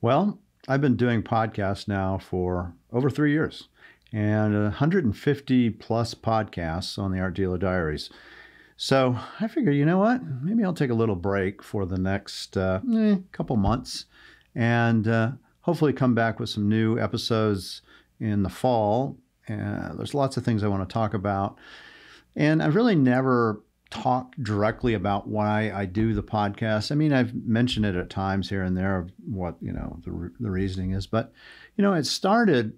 Well, I've been doing podcasts now for over three years and 150 plus podcasts on the Art Dealer Diaries. So I figured, you know what? Maybe I'll take a little break for the next uh, eh, couple months and uh, hopefully come back with some new episodes in the fall. Uh, there's lots of things I want to talk about. And I've really never talked directly about why I do the podcast. I mean, I've mentioned it at times here and there of what, you know, the, the reasoning is. But, you know, it started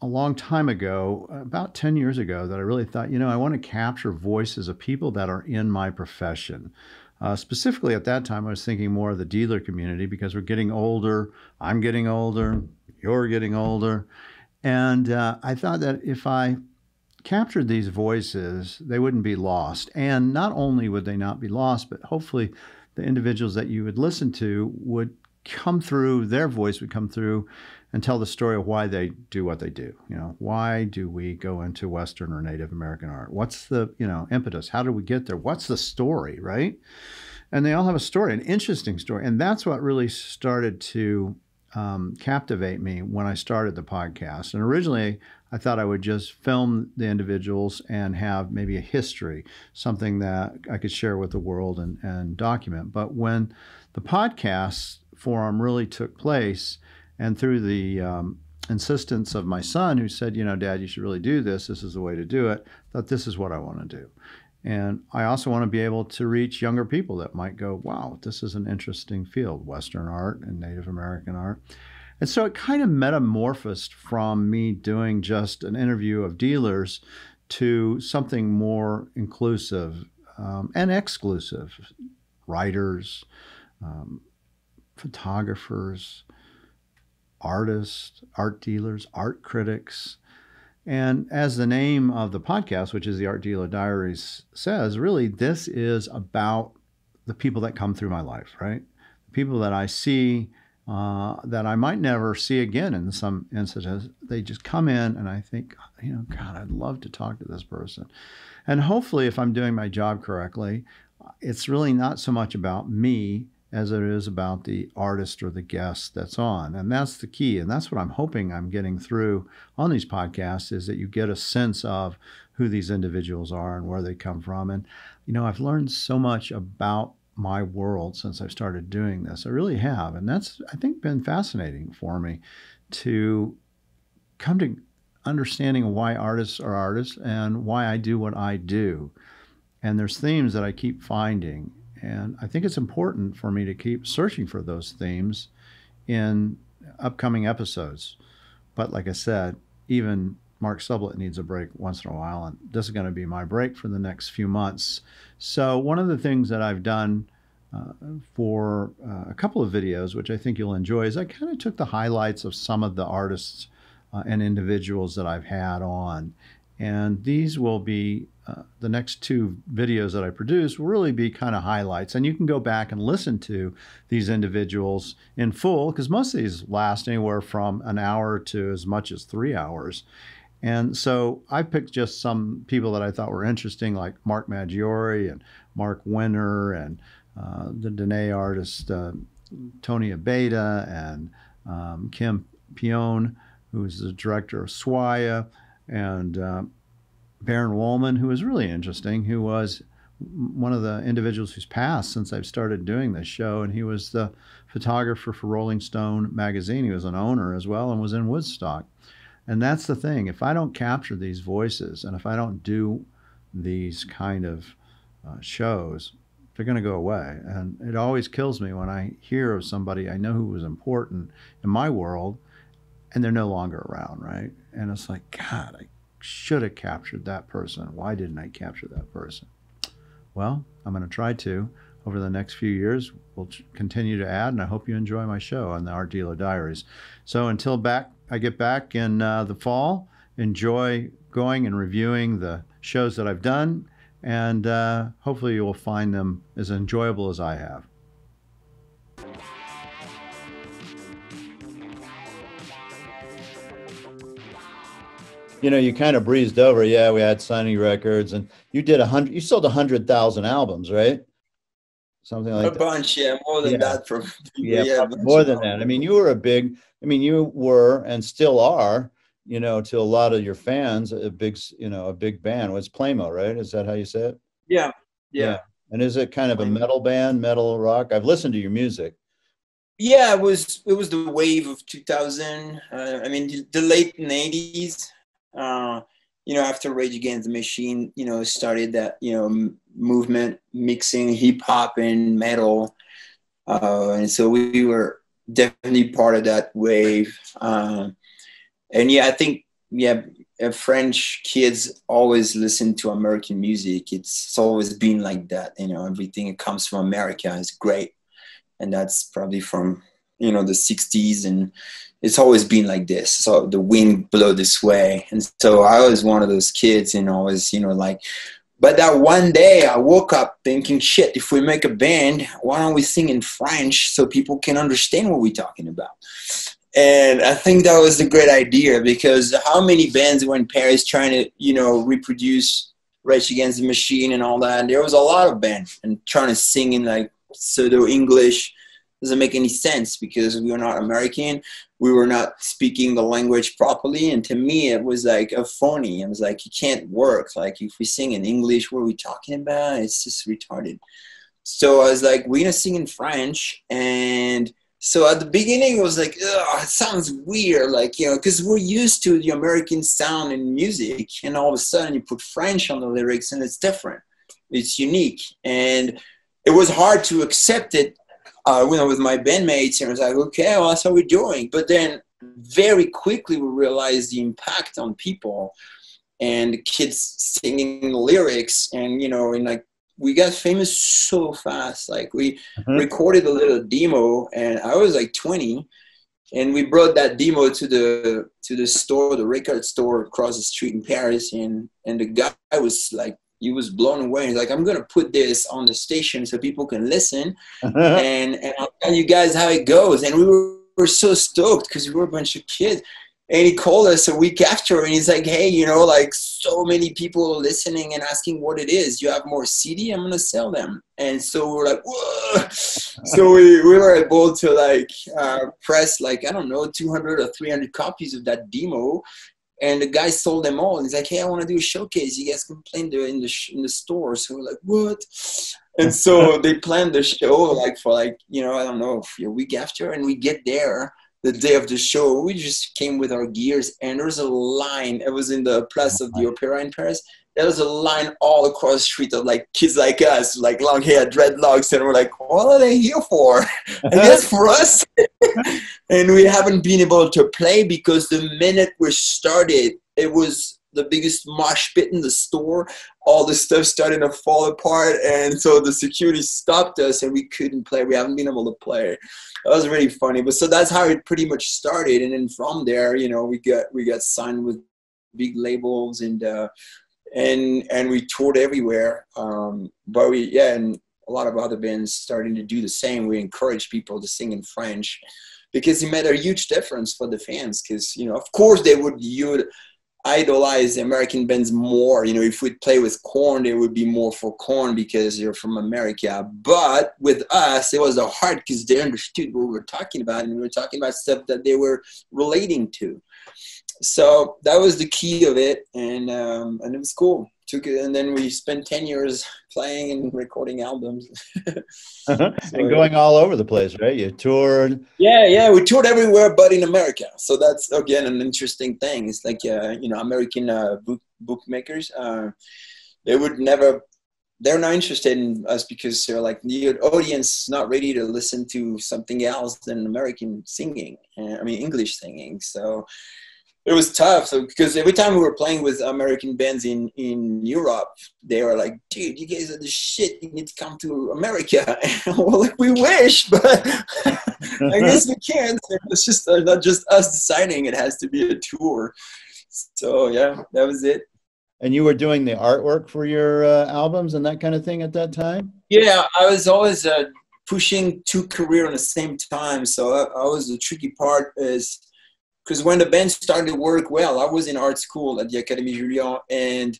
a long time ago, about 10 years ago, that I really thought, you know, I want to capture voices of people that are in my profession. Uh, specifically at that time, I was thinking more of the dealer community because we're getting older. I'm getting older. You're getting older. And uh, I thought that if I captured these voices, they wouldn't be lost. And not only would they not be lost, but hopefully the individuals that you would listen to would come through, their voice would come through and tell the story of why they do what they do. You know, why do we go into Western or Native American art? What's the, you know, impetus? How do we get there? What's the story, right? And they all have a story, an interesting story. And that's what really started to um, captivate me when I started the podcast. And originally, I thought I would just film the individuals and have maybe a history, something that I could share with the world and, and document. But when the podcast forum really took place, and through the um, insistence of my son, who said, you know, Dad, you should really do this. This is the way to do it. That this is what I want to do. And I also want to be able to reach younger people that might go, wow, this is an interesting field, Western art and Native American art. And so it kind of metamorphosed from me doing just an interview of dealers to something more inclusive um, and exclusive writers, um, photographers, artists, art dealers, art critics. And as the name of the podcast, which is the Art Dealer Diaries, says, really, this is about the people that come through my life, right? The people that I see uh, that I might never see again in some instances. They just come in and I think, you know, God, I'd love to talk to this person. And hopefully, if I'm doing my job correctly, it's really not so much about me as it is about the artist or the guest that's on. And that's the key. And that's what I'm hoping I'm getting through on these podcasts is that you get a sense of who these individuals are and where they come from. And, you know, I've learned so much about my world since I've started doing this. I really have. And that's, I think, been fascinating for me to come to understanding why artists are artists and why I do what I do. And there's themes that I keep finding and I think it's important for me to keep searching for those themes in upcoming episodes. But like I said, even Mark Sublette needs a break once in a while, and this is going to be my break for the next few months. So, one of the things that I've done uh, for uh, a couple of videos, which I think you'll enjoy, is I kind of took the highlights of some of the artists uh, and individuals that I've had on. And these will be uh, the next two videos that I produce will really be kind of highlights. And you can go back and listen to these individuals in full because most of these last anywhere from an hour to as much as three hours. And so I picked just some people that I thought were interesting, like Mark Maggiori and Mark Winter and uh, the Diné artist uh, Tony Abeyta and um, Kim Peone, who's the director of SWAIA, and uh, Baron Wolman, who was really interesting, who was one of the individuals who's passed since I've started doing this show, and he was the photographer for Rolling Stone magazine. He was an owner as well and was in Woodstock. And that's the thing. If I don't capture these voices and if I don't do these kind of uh, shows, they're going to go away. And it always kills me when I hear of somebody I know who was important in my world and they're no longer around, right? And it's like, God, I should have captured that person. Why didn't I capture that person? Well, I'm going to try to. Over the next few years, we'll continue to add, and I hope you enjoy my show on the Art Dealer Diaries. So until back, I get back in uh, the fall, enjoy going and reviewing the shows that I've done, and uh, hopefully you will find them as enjoyable as I have. you know, you kind of breezed over. Yeah, we had Sony Records, and you did a hundred. You sold a hundred thousand albums, right? Something like that. a that. bunch, yeah, more than Yeah. that. From yeah, yeah, more than that. I mean, you were a big. I mean, you were and still are. You know, to a lot of your fans, a big, you know, a big band. Was Pleymo, right? Is that how you say it? yeah, yeah. And is it kind of a metal band, metal rock? I've listened to your music. Yeah, it was it was the wave of 2000. Uh, I mean, the, the late 90s. Uh, you know, after Rage Against the Machine, you know, started that you know movement mixing hip hop and metal, uh, and so we were definitely part of that wave. Um, and yeah, I think yeah, uh, French kids always listen to American music. It's, it's always been like that. You know, everything that comes from America is great and that's probably from you know the 60s and it's always been like this so the wind blow this way and so i was one of those kids and always you know like but that one day i woke up thinking shit if we make a band why don't we sing in french so people can understand what we're talking about and i think that was a great idea because how many bands were in paris trying to you know reproduce Rage Against the Machine and all that. And there was a lot of bands and trying to sing in like pseudo English doesn't make any sense because we are not American. We were not speaking the language properly. And to me, it was like a phony. I was like, you can't work. Like, if we sing in English, what are we talking about? It's just retarded. So I was like, we're to sing in French. And so at the beginning, it was like, it sounds weird. Like, you know, because we're used to the American sound in music. And all of a sudden, you put French on the lyrics and it's different. It's unique. And it was hard to accept it uh, you know, with my bandmates, and I was like, okay, well, that's how we're doing. But then very quickly we realized the impact on people and kids singing lyrics, and you know, and like we got famous so fast. Like we Mhm. recorded a little demo, and I was like 20, and we brought that demo to the to the store, the record store across the street in Paris, and and the guy was like. He was blown away. He's like, "I'm gonna put this on the station so people can listen." and, and I'll tell you guys how it goes. And we were, were so stoked because we were a bunch of kids. And he called us a week after and he's like, hey, you know, like so many people listening and asking what it is. You have more CD? I'm going to sell them. And so we were like, whoa. so we, we were able to like uh, press like, I don't know, 200 or 300 copies of that demo. And the guy sold them all. He's like, hey, I want to do a showcase. You guys can play in the, in the, sh- in the store. So we're like, what? and so they planned the show like for like you know i don't know a week after and we get there the day of the show we just came with our gears and there's a line it was in the place of the oh opera in paris there was a line all across the street of like kids like us like long hair dreadlocks and we're like what are they here for? I guess for us. And we haven't been able to play because the minute we started it was the biggest mosh pit in the store. All the stuff started to fall apart and so the security stopped us and we couldn't play. We haven't been able to play. That was really funny but so that's how it pretty much started. And then from there you know we got we got signed with big labels and uh and and we toured everywhere um but we yeah and a lot of other bands starting to do the same we encourage people to sing in french because it made a huge difference for the fans because you know of course they would you idolize American bands more. You know, if we'd play with Korn, it would be more for Korn because they're from America. But with us, it was a hard because they understood what we were talking about, and we were talking about stuff that they were relating to. So that was the key of it, and um, and it was cool. Took it, and then we spent ten years playing and recording albums. and going all over the place, right? You toured. Yeah, yeah, we toured everywhere but in America. So that's again an interesting thing. It's like uh, you know American uh, book bookmakers. Uh, they would never. They're not interested in us because they're like the audience is not ready to listen to something else than American singing. uh, I mean English singing. So it was tough. So because every time we were playing with American bands in in Europe, they were like, "Dude, you guys are the shit. You need to come to America." And we're like, "We wish, but I guess we can't." It's just uh, not just us deciding. It has to be a tour. So yeah, that was it. And you were doing the artwork for your uh, albums and that kind of thing at that time. Yeah, I was always uh, pushing two career at the same time. So I, I was the tricky part is because when the band started to work well, I was in art school at the Académie Julian, and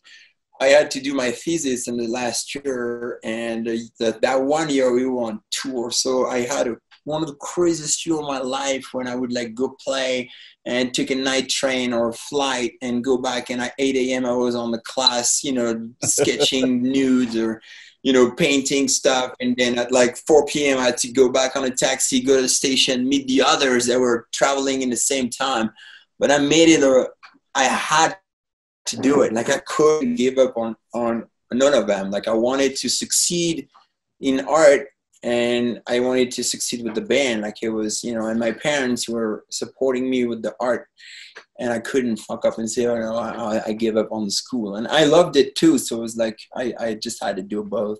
I had to do my thesis in the last year, and that, that one year we were on tour. So I had a, one of the craziest years of my life when I would like go play and take a night train or flight and go back. And at 8 a.m. I was on the class, you know, sketching nudes or you know, painting stuff. And then at like 4 p.m., I had to go back on a taxi, go to the station, meet the others that were traveling in the same time. But I made it, or I had to do it. Like I couldn't give up on on none of them. Like I wanted to succeed in art and I wanted to succeed with the band. Like it was, you know, and my parents were supporting me with the art, and I couldn't fuck up and say, oh no, I, I give up on the school. And I loved it too, so it was like I, I just had to do both.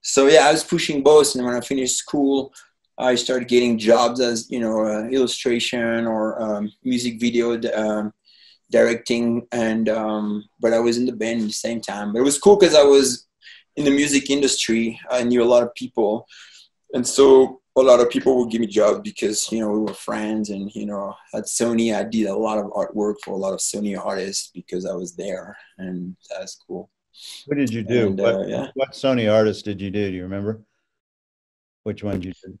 So yeah, I was pushing both, and when I finished school, I started getting jobs as you know, uh, illustration or um, music video. Um, directing and um, but I was in the band at the same time. But it was cool because I was in the music industry. I knew a lot of people, and so a lot of people would give me jobs because you know we were friends, and you know at Sony I did a lot of artwork for a lot of Sony artists because I was there, and that's cool. What did you do? And, what, uh, yeah. what Sony artists did you do? Do you remember? Which one did you do?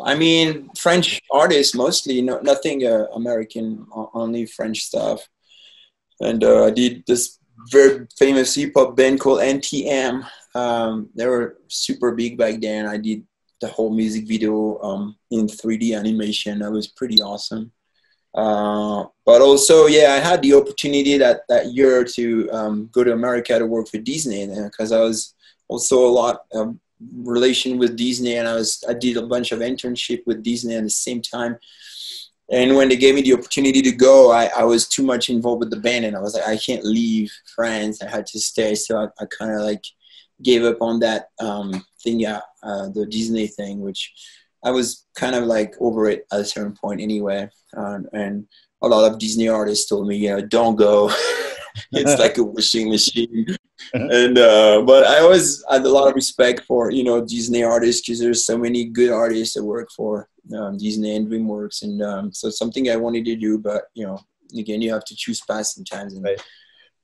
I mean, French artists mostly. No, nothing uh, American. Only French stuff. And uh, I did this very famous hip hop band called NTM. Um, they were super big back then. I did the whole music video um, in 3D animation. That was pretty awesome. Uh, but also, yeah, I had the opportunity that, that year to um, go to America to work for Disney because I was also a lot of relation with Disney and I was I did a bunch of internship with Disney at the same time. And when they gave me the opportunity to go, I, I was too much involved with the band and I was like, I can't leave France. I had to stay. So I, I kind of like gave up on that um, thing, yeah, uh, the Disney thing, which I was kind of like over it at a certain point anyway. Um, and a lot of Disney artists told me, you know, don't go. it's like a washing machine. and uh, but I always had a lot of respect for you know Disney artists because there's so many good artists that work for um, Disney and DreamWorks, and um, so something I wanted to do. But you know, again, you have to choose paths sometimes. And, right.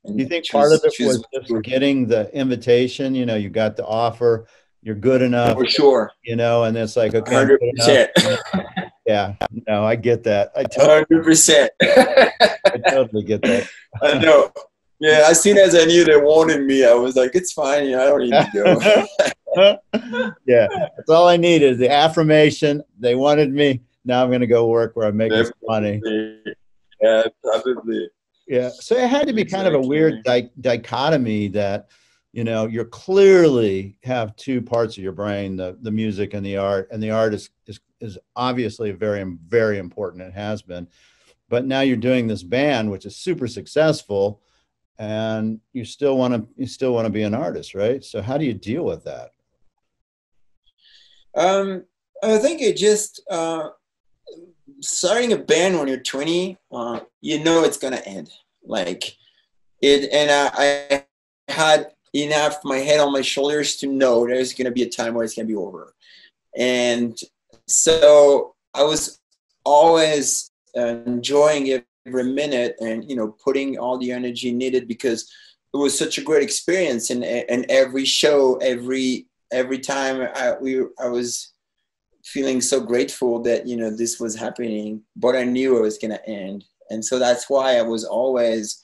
and you think choose, part of it was just getting the invitation? You know, you got the offer. You're good enough. For sure. You know, and it's like okay. 100%. yeah, no, I get that. I totally, 100%. I totally get that. I know. Yeah, as soon as I knew they wanted me, I was like, it's fine. I don't need to go. yeah, that's all I needed is the affirmation. They wanted me. Now I'm going to go work where I'm making some money. Yeah, probably. Yeah. So it had to be kind of a weird di- dichotomy that, you know, you clearly have two parts of your brain, the, the music and the art. And the art is, is, is obviously very, very important. It has been. But now you're doing this band, which is super successful and you still want to you still want to be an artist right so how do you deal with that um i think it just uh starting a band when you're 20 uh, you know it's gonna end like it and I, I had enough my head on my shoulders to know there's gonna be a time where it's gonna be over. And so i was always uh, enjoying every minute and you know putting all the energy needed because it was such a great experience. And and every show every every time I we I was feeling so grateful that you know this was happening but I knew it was going to end. And so that's why I was always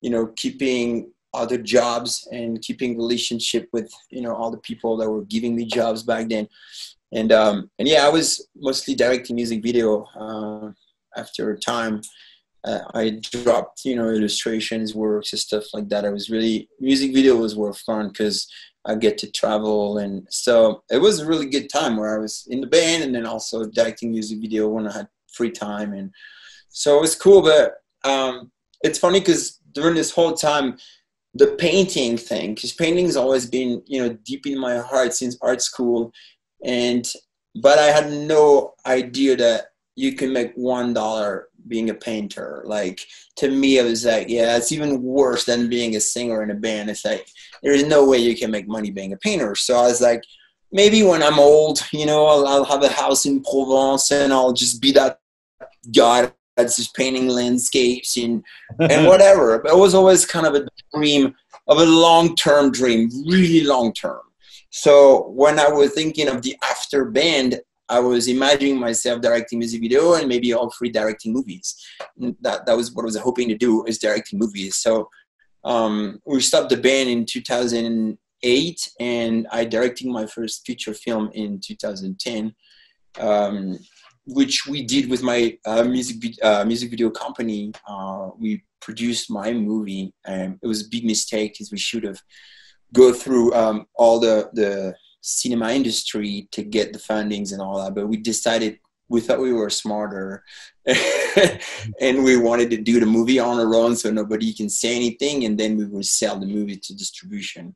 you know keeping other jobs and keeping relationship with you know all the people that were giving me jobs back then and um and yeah I was mostly directing music video uh, after a time uh, I dropped, you know, illustrations, works, and stuff like that. I was really music videos were fun because I get to travel, and so it was a really good time where I was in the band and then also directing music video when I had free time, and so it was cool. But um, it's funny because during this whole time, the painting thing, because painting has always been, you know, deep in my heart since art school, and but I had no idea that you can make one dollar being a painter. Like to me, it was like, yeah, it's even worse than being a singer in a band. It's like there is no way you can make money being a painter. So I was like, maybe when I'm old, you know, I'll, I'll have a house in Provence and I'll just be that guy that's just painting landscapes and and whatever. But it was always kind of a dream of a long-term dream, really long-term. So when I was thinking of the after band, I was imagining myself directing music video and maybe all three directing movies. That that was what I was hoping to do is directing movies. So um, we stopped the band in 2008, and I directing my first feature film in 2010, um, which we did with my uh, music uh, music video company. Uh, we produced my movie, and it was a big mistake because we should have go through um, all the the cinema industry to get the fundings and all that. But we decided we thought we were smarter and we wanted to do the movie on our own so nobody can say anything and then we would sell the movie to distribution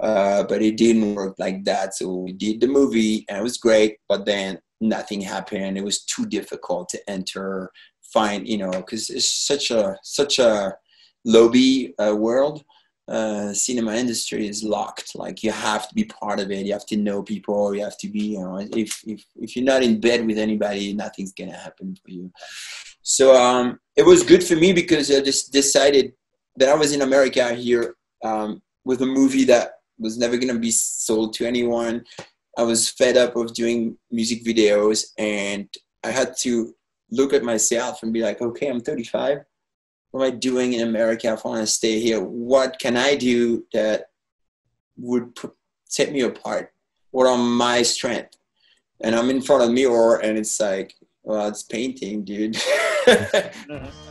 uh, but it didn't work like that so we did the movie and it was great but then nothing happened it was too difficult to enter find you know because it's such a such a lobby uh, world uh, cinema industry is locked. Like you have to be part of it. You have to know people. You have to be, you know, if if if you're not in bed with anybody, nothing's gonna happen for you. So um, it was good for me because I just decided that I was in America here um, with a movie that was never gonna be sold to anyone. I was fed up of doing music videos, and I had to look at myself and be like, okay, I'm 35 what am I doing in America if I want to stay here? What can I do that would set me apart? What are my strengths? And I'm in front of a mirror and it's like, well, it's painting, dude. Mm-hmm.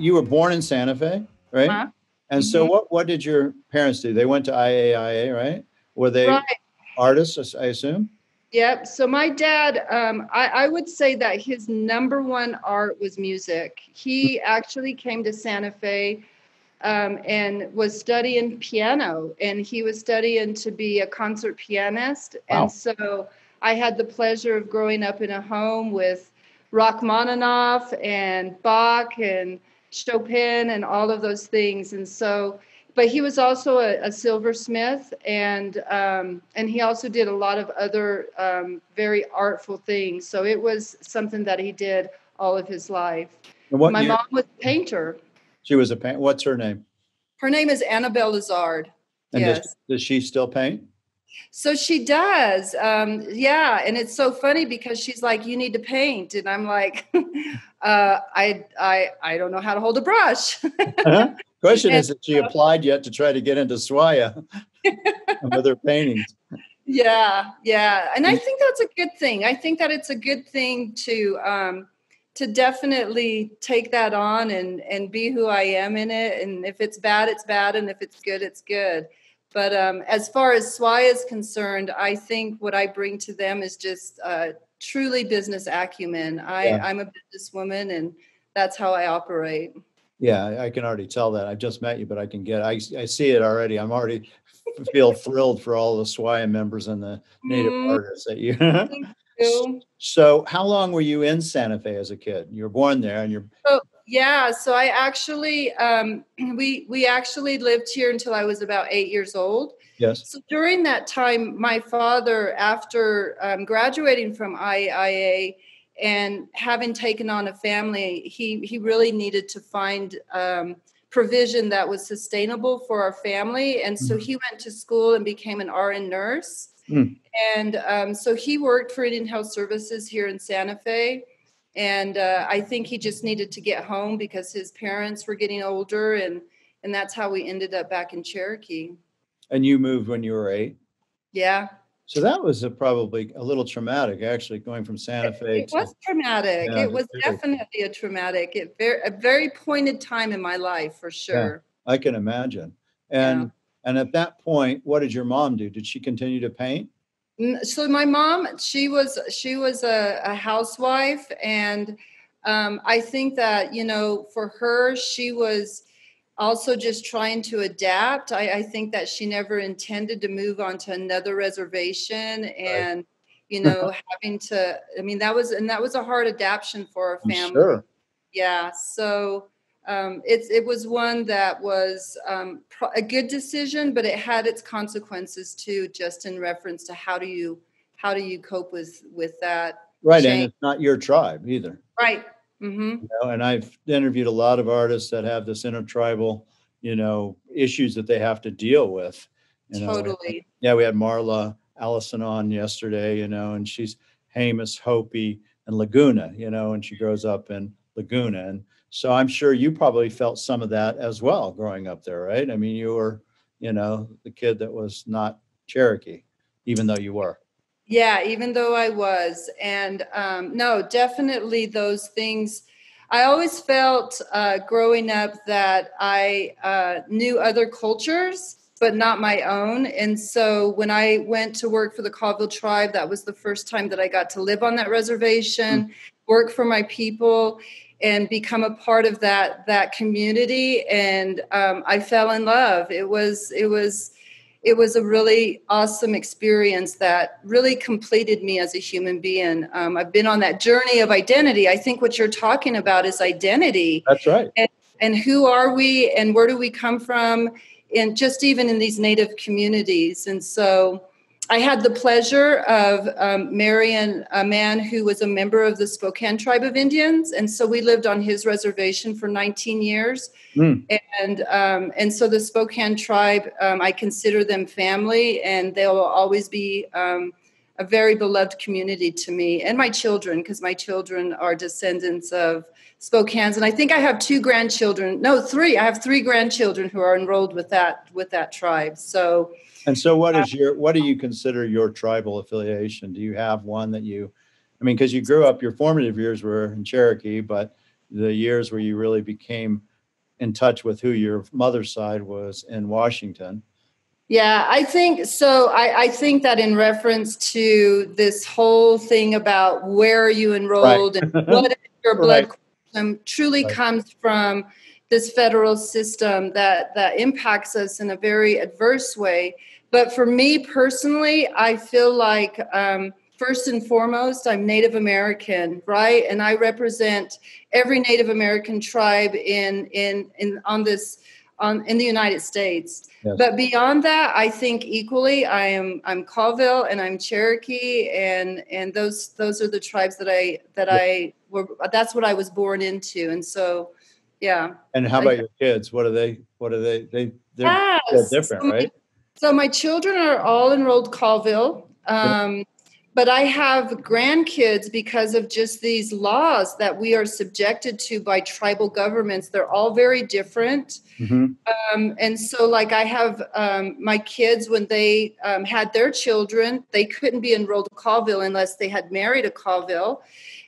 You were born in Santa Fe, right? Uh-huh. And so, mm-hmm. what what did your parents do? They went to IAIA, right? Were they right. artists? I assume. Yep. So my dad, um, I, I, would say that his number one art was music. He actually came to Santa Fe um, and was studying piano, and he was studying to be a concert pianist. Wow. And so I had the pleasure of growing up in a home with Rachmaninoff and Bach and Chopin and all of those things. And so but he was also a, a silversmith and um, and he also did a lot of other um, very artful things so it was something that he did all of his life my year? mom was a painter she was a painter what's her name her name is annabelle lazard and yes. does, does she still paint so she does um, yeah and it's so funny because she's like you need to paint and i'm like uh, I, I i don't know how to hold a brush uh-huh. Question is, has she applied yet to try to get into SWAIA with her paintings? Yeah, yeah, and I think that's a good thing. I think that it's a good thing to um, to definitely take that on and and be who I am in it. And if it's bad, it's bad, and if it's good, it's good. But um, as far as SWAIA is concerned, I think what I bring to them is just uh, truly business acumen. I, yeah. I'm a businesswoman, and that's how I operate. Yeah, I can already tell that. I've just met you, but I can get, I, I see it already. I'm already feel thrilled for all the SWAIA members and the native mm. artists that you. You. So, how long were you in Santa Fe as a kid? You were born there, and you're. Yeah, so I actually um, we we actually lived here until I was about eight years old. Yes. So during that time, my father, after um, graduating from IIA, and having taken on a family, he he really needed to find um, provision that was sustainable for our family, and so mm-hmm. he went to school and became an RN nurse. Mm. And um, so he worked for Indian Health Services here in Santa Fe. And uh, I think he just needed to get home because his parents were getting older, and and that's how we ended up back in Cherokee. And you moved when you were eight. Yeah, so that was a, probably a little traumatic, actually, going from Santa Fe. It, it was traumatic. Yeah, it was definitely a traumatic, it very, a very pointed time in my life for sure. Yeah, I can imagine. And yeah. and at that point, what did your mom do? Did she continue to paint? So my mom, she was she was a, a housewife, and um, I think that you know, for her, she was also just trying to adapt. I, I, think that she never intended to move on to another reservation and right. you know having to I mean that was and that was a hard adaptation for our family. Sure. Yeah. So um, it's it was one that was um, a good decision, but it had its consequences too, just in reference to how do you how do you cope with with that right change. and it's not your tribe either right Mm-hmm. You know, and I've interviewed a lot of artists that have this intertribal, you know, issues that they have to deal with. You know, Totally. yeah, we had Marla Allison on yesterday, you know, and she's Jemez, Hopi, and Laguna, you know, and she grows up in Laguna. And so I'm sure you probably felt some of that as well growing up there, right? I mean, you were, you know, the kid that was not Cherokee, even though you were. Yeah, even though I was. And um, no, definitely those things. I always felt uh, growing up that I uh, knew other cultures, but not my own. And so when I went to work for the Colville tribe, that was the first time that I got to live on that reservation, mm. work for my people and become a part of that that community. And um, i fell in love. It was it was it was a really awesome experience that really completed me as a human being. Um, i've been on that journey of identity. I think what you're talking about is identity. That's right. And, and who are we and where do we come from and just even in these native communities? And so I had the pleasure of um, marrying a man who was a member of the Spokane tribe of Indians, and so we lived on his reservation for 19 years. Mm. And um, and so the Spokane tribe, um, I consider them family, and they will always be um, a very beloved community to me and my children, because my children are descendants of Spokane's, and I think I have two grandchildren. No, three. I have three grandchildren who are enrolled with that with that tribe. So. And so, what is um, your what do you consider your tribal affiliation? Do you have one that you, I mean, because you grew up, your formative years were in Cherokee, but the years where you really became in touch with who your mother's side was in Washington. Yeah, I think so. I, I think that in reference to this whole thing about where are you enrolled right. and what is your blood right. Um, truly right. comes from this federal system that that impacts us in a very adverse way. But for me personally, I feel like um, first and foremost, I'm Native American, right? And I represent every Native American tribe in in in on this on in the United States. Yes. But beyond that, I think equally, I am I'm Colville and I'm Cherokee, and and those those are the tribes that I that I were. That's what I was born into, and so yeah. And how about I, your kids? What are they? What are they? They they're, yes. they're different, so right? So my children are all enrolled Colville. Um, but I have grandkids because of just these laws that we are subjected to by tribal governments. They're all very different. Mm-hmm. Um, and so, like, I have um, my kids when they um, had their children, they couldn't be enrolled Colville unless they had married a Colville.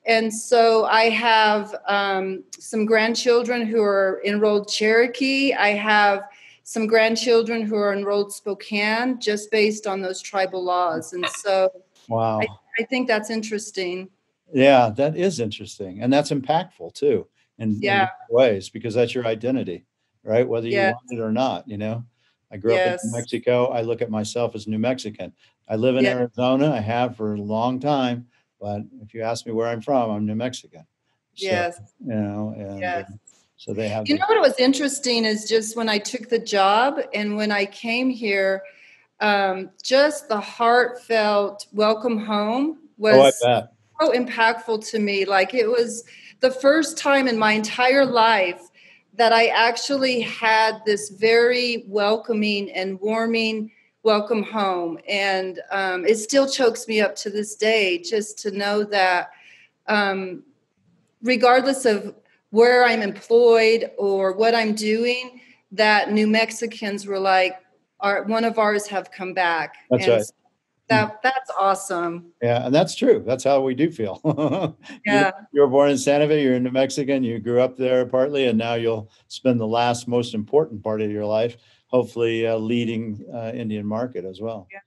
And so, I have um, some grandchildren who are enrolled Cherokee. I have some grandchildren who are enrolled Spokane just based on those tribal laws. And so, wow, I, I think that's interesting. Yeah, that is interesting. And that's impactful too in, yeah. in ways because that's your identity, right? Whether you yes. want it or not, you know. I grew yes. up in New Mexico. I look at myself as New Mexican. I live in Arizona. I have for a long time. But if you ask me where I'm from, I'm New Mexican. So, yes. You know, and yes. So they have. You know what was interesting is just when I took the job and when I came here, um, just the heartfelt welcome home was oh, so impactful to me. Like it was the first time in my entire life that I actually had this very welcoming and warming welcome home. And um, it still chokes me up to this day just to know that, um, regardless of where I'm employed or what I'm doing, that New Mexicans were like, our, one of ours have come back. That's and right. That, that's awesome. Yeah, and that's true. That's how we do feel. yeah. You, you, were born in Santa Fe, you're a New Mexican, you grew up there partly, and now you'll spend the last most important part of your life, hopefully uh, leading uh, Indian market as well. Yeah.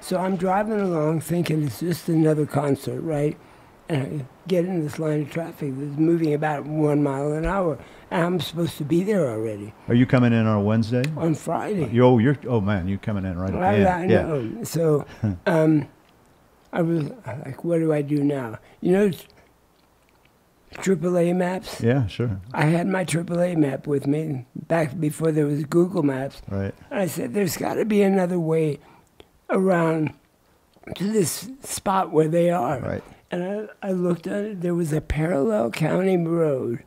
So I'm driving along thinking it's just another concert, right? And I get in this line of traffic that's moving about one mile an hour, and I'm supposed to be there already. Are you coming in on Wednesday? On Friday. You, oh, you're oh man, you're coming in right at right, I know. Yeah. So, um, I was like, what do I do now? You know, AAA maps. Yeah, sure. I had my AAA map with me back before there was Google Maps. Right. And I said, there's got to be another way around to this spot where they are. Right. And I, I looked at it. There was a parallel county road.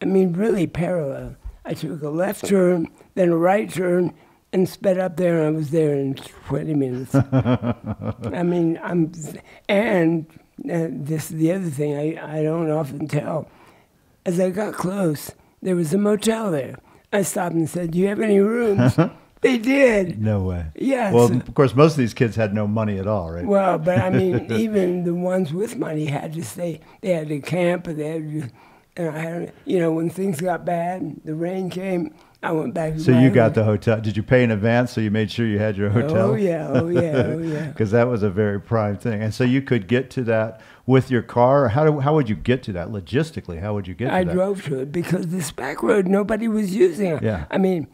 I mean, really parallel. I took a left turn, then a right turn, and sped up there. And I was there in 20 minutes. I mean, I'm, and this is the other thing I, I don't often tell. As I got close, there was a motel there. I stopped and said, "Do you have any rooms?" they did. No way. Yeah. Well, of course, most of these kids had no money at all, right? well, but I mean, even the ones with money had to stay. They had to camp, and they had to. And I had, you know, when things got bad, the rain came. I went back. to so you got room. the hotel. Did you pay in advance so you made sure you had your oh, hotel? Oh yeah, oh yeah, oh yeah. Because that was a very prime thing. And so you could get to that with your car. How, do, how would you get to that logistically? How would you get to that? I that? drove to it because this back road nobody was using. it. Yeah. I mean,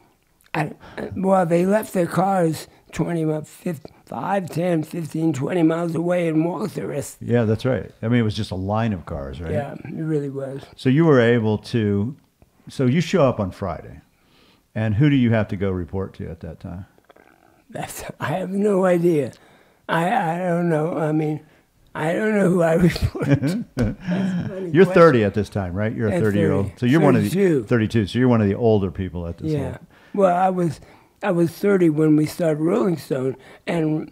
I, I- well, they left their cars 20, 50, 5, 10, 15, 20 miles away and walked the rest. Yeah, that's right. I mean, it was just a line of cars, right? Yeah, it really was. So you were able to. So you show up on Friday, and who do you have to go report to at that time? That's I have no idea. I I don't know. I mean, I don't know who I report. to. That's a funny You're question. 30 at this time, right? You're a At 30 year old. So you're one of the 32. 32. So you're one of the older people at this. Yeah. Well, I was I was 30 when we started Rolling Stone, and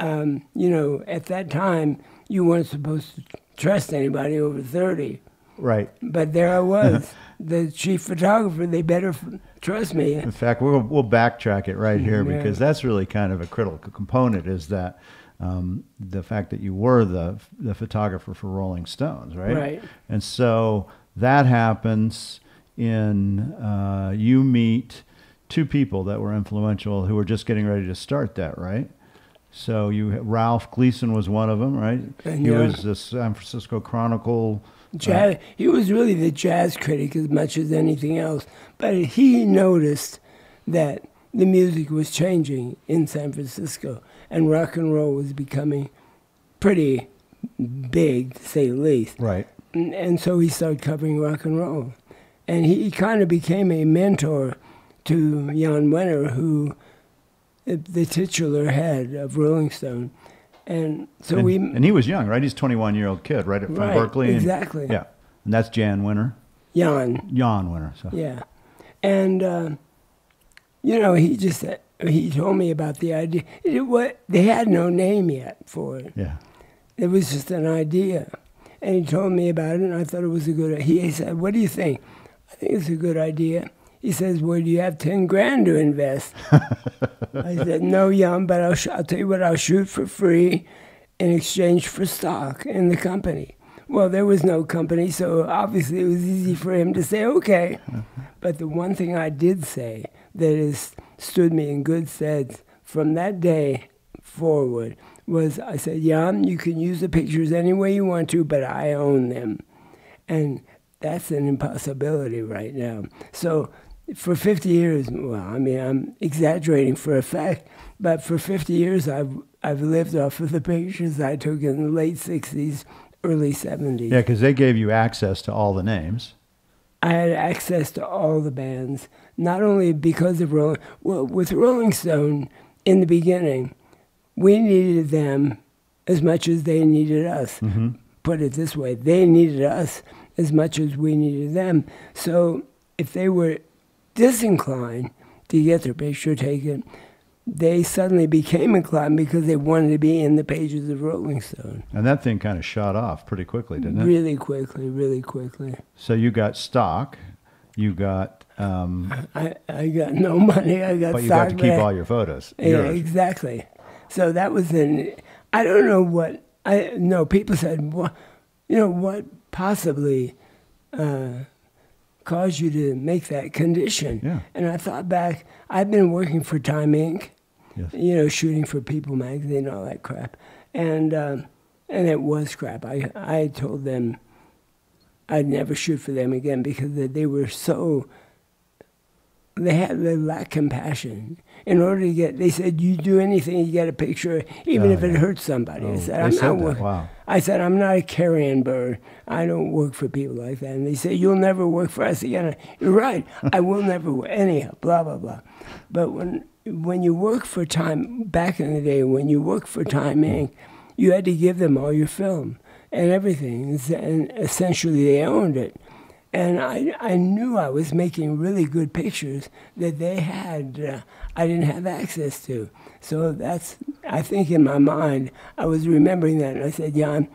um, you know, at that time, you weren't supposed to trust anybody over 30. Right. But there I was, the chief photographer. They better trust me. In fact, we'll we'll backtrack it right here Yeah. because that's really kind of a critical component. Is that um, the fact that you were the the photographer for Rolling Stones, right? Right. And so that happens in uh, you meet two people that were influential who were just getting ready to start that, right? So you Ralph Gleason was one of them, right? And he yeah. was the San Francisco Chronicle. Jazz, he was really the jazz critic as much as anything else. But he noticed that the music was changing in San Francisco, and rock and roll was becoming pretty big, to say the least. Right. And, and so he started covering rock and roll. And he, kind of became a mentor to Jan Wenner, who uh, the titular head of Rolling Stone. And so and, we and he was young, right? He's a 21 year old kid, right, from Right, Berkeley. and- exactly. yeah, and that's Jan Winter, Jan, Jan Winter. So yeah, and uh, you know he just uh, he told me about the idea. It, what they had no name yet for it. yeah, It was just an idea, and he told me about it, and I thought it was a good. He said, "What do you think?" I think it's a good idea. He says, "Well, do you have ten grand to invest?" I said, "No, Jan, but I'll, sh- I'll tell you what. I'll shoot for free in exchange for stock in the company." Well, there was no company, so obviously it was easy for him to say, "Okay." But the one thing I did say that has stood me in good stead from that day forward was I said, Jan, you can use the pictures any way you want to, but I own them. And that's an impossibility right now. So for 50 years, well, I mean, I'm exaggerating for a fact, but for 50 years, I've, I've lived off of the pictures I took in the late 60s, early 70s. yeah, because they gave you access to all the names. I had access to all the bands, not only because of Rolling. Well, with Rolling Stone, in the beginning, we needed them as much as they needed us. Mm-hmm. Put it this way: they needed us as much as we needed them. So if they were disinclined to get their picture taken, they suddenly became inclined because they wanted to be in the pages of Rolling Stone And that thing kind of shot off pretty quickly, didn't it? really quickly, really quickly. So you got stock, you got, um, I, I got no money. I got but you got to keep all your photos. Yeah, yours. exactly. So that was an. I don't know what I no. People said, what, you know, what possibly uh, caused you to make that condition? Yeah. And I thought back. I've been working for Time Inc. Yes. You know, shooting for People magazine, all that crap, and um, and it was crap. I I told them I'd never shoot for them again because they, they were so they had they lacked compassion. In order to get, they said, you do anything, you get a picture, even Oh, if it hurts somebody. Oh, I said, I'm said not working. Wow. I said, I'm not a carrion bird. I don't work for people like that. And they said, you'll never work for us again. You're right. I will never work. Anyhow, blah, blah, blah. But when when you work for Time back in the day, when you work for Time Inc., you had to give them all your film and everything, and essentially they owned it. And I, I knew I was making really good pictures that they had, uh, I didn't have access to. So that's, I think in my mind, I was remembering that, and I said, Jann,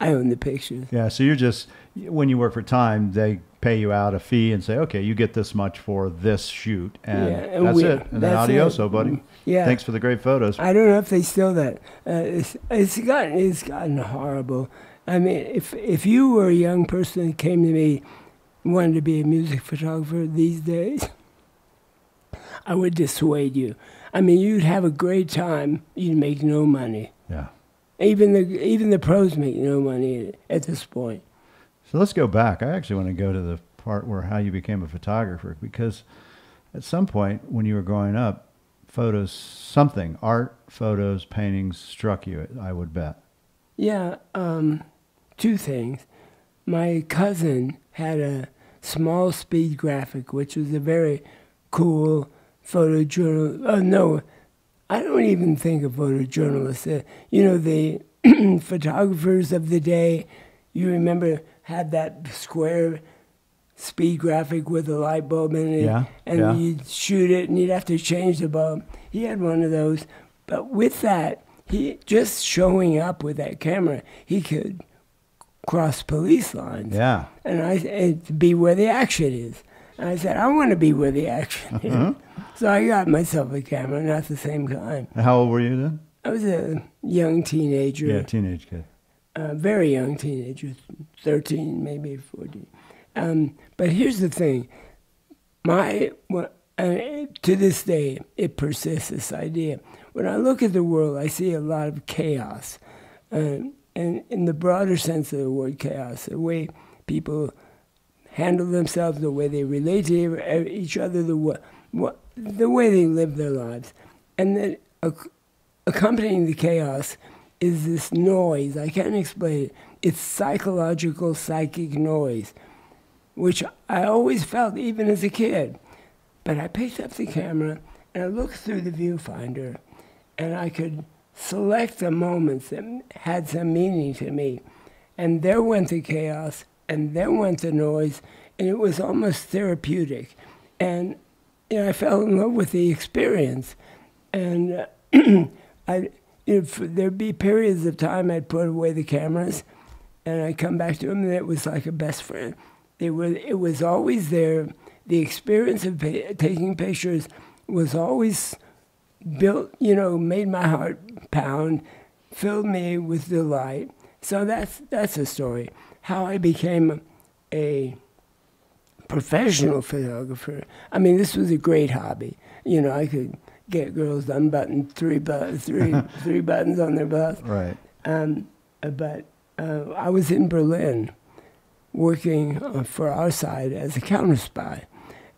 I own the pictures. Yeah, so you're just, when you work for Time, they pay you out a fee and say, okay, you get this much for this shoot, and, Yeah, and that's we- it. And then that's adioso, it. buddy. Yeah. Thanks for the great photos. I don't know if they still that. Uh, it's, it's gotten it's gotten horrible. I mean, if if you were a young person that came to me, wanted to be a music photographer these days, I would dissuade you. I mean, you'd have a great time. You'd make no money. yeah. Even the even the pros make no money at this point. So let's go back. I actually want to go to the part where how you became a photographer because at some point when you were growing up, photos, something, art, photos, paintings struck you, I would bet. Yeah, um, two things. My cousin had a small speed graphic, which was a very cool photojournal. Oh, no, I don't even think of photojournalists. Uh, you know, the photographers of the day, you remember, had that square speed graphic with a light bulb in it. Yeah, And yeah. you'd shoot it and you'd have to change the bulb. He had one of those. But with that, he just showing up with that camera, he could cross police lines. Yeah. And I and be where the action is. And I said, I want to be where the action is. So I got myself a camera, not the same time, How old were you then? I was a young teenager, Yeah, teenage kid. a very young teenager, 13, maybe 14. Um, but here's the thing. My, well, to this day, it persists, this idea. When I look at the world, I see a lot of chaos. Um, and in the broader sense of the word chaos, the way people handle themselves, the way they relate to each other, the, wa- the way they live their lives. And then ac- accompanying the chaos is this noise. I can't explain it. It's psychological, psychic noise, which I always felt even as a kid. But I picked up the camera and I looked through the viewfinder and I could select the moments that had some meaning to me. And there went the chaos and there went the noise and it was almost therapeutic. And you know, I fell in love with the experience. And uh, I, there'd be periods of time I'd put away the cameras and I'd come back to them and it was like a best friend. They were, it was always there. The experience of pa- taking pictures was always built, you know, made my heart pound, filled me with delight. So that's that's a story. How I became a professional photographer. I mean, this was a great hobby. You know, I could get girls to unbutton three bu- three three buttons on their bust. Right. Um, uh, but uh, I was in Berlin working uh, for our side as a counter spy.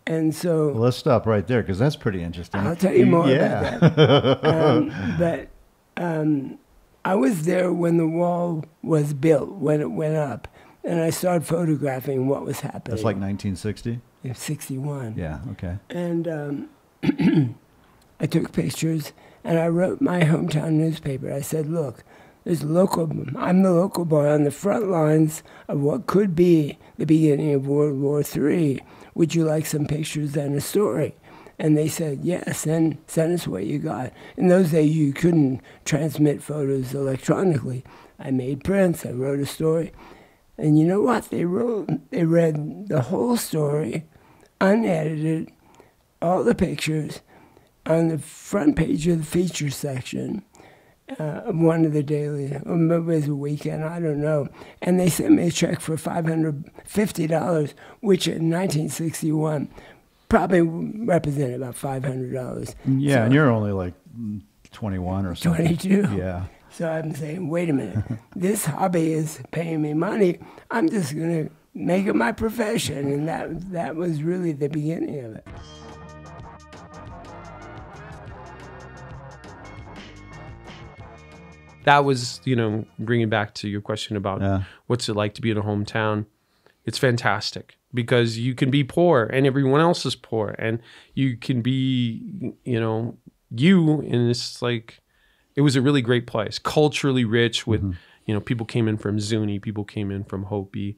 And so Well, let's stop right there because that's pretty interesting. I'll tell you more yeah. about that. um, but um, I was there when the wall was built, when it went up, and I started photographing what was happening. That's like 1960. in '61. Yeah. Okay. And um, I took pictures, and I wrote my hometown newspaper. I said, "Look, there's local. I'm the local boy on the front lines of what could be the beginning of World War III. Would you like some pictures and a story?" And they said, yes, send, send us what you got. In those days, you couldn't transmit photos electronically. I made prints, I wrote a story. And you know what? They wrote, they read the whole story, unedited, all the pictures, on the front page of the feature section uh, of one of the daily, or maybe it was a weekend, I don't know. And they sent me a check for $550, which in 1961 probably represented about $500. Yeah, So- and you're only like mm, 21 or something. 22. Yeah. So I'm saying, wait a minute, this hobby is paying me money. I'm just going to make it my profession. And that, that was really the beginning of it. that was you know bringing back to your question about Yeah. what's it like to be in a hometown it's fantastic because you can be poor and everyone else is poor and you can be you know you and it's like it was a really great place culturally rich with you know people came in from zuni people came in from hopi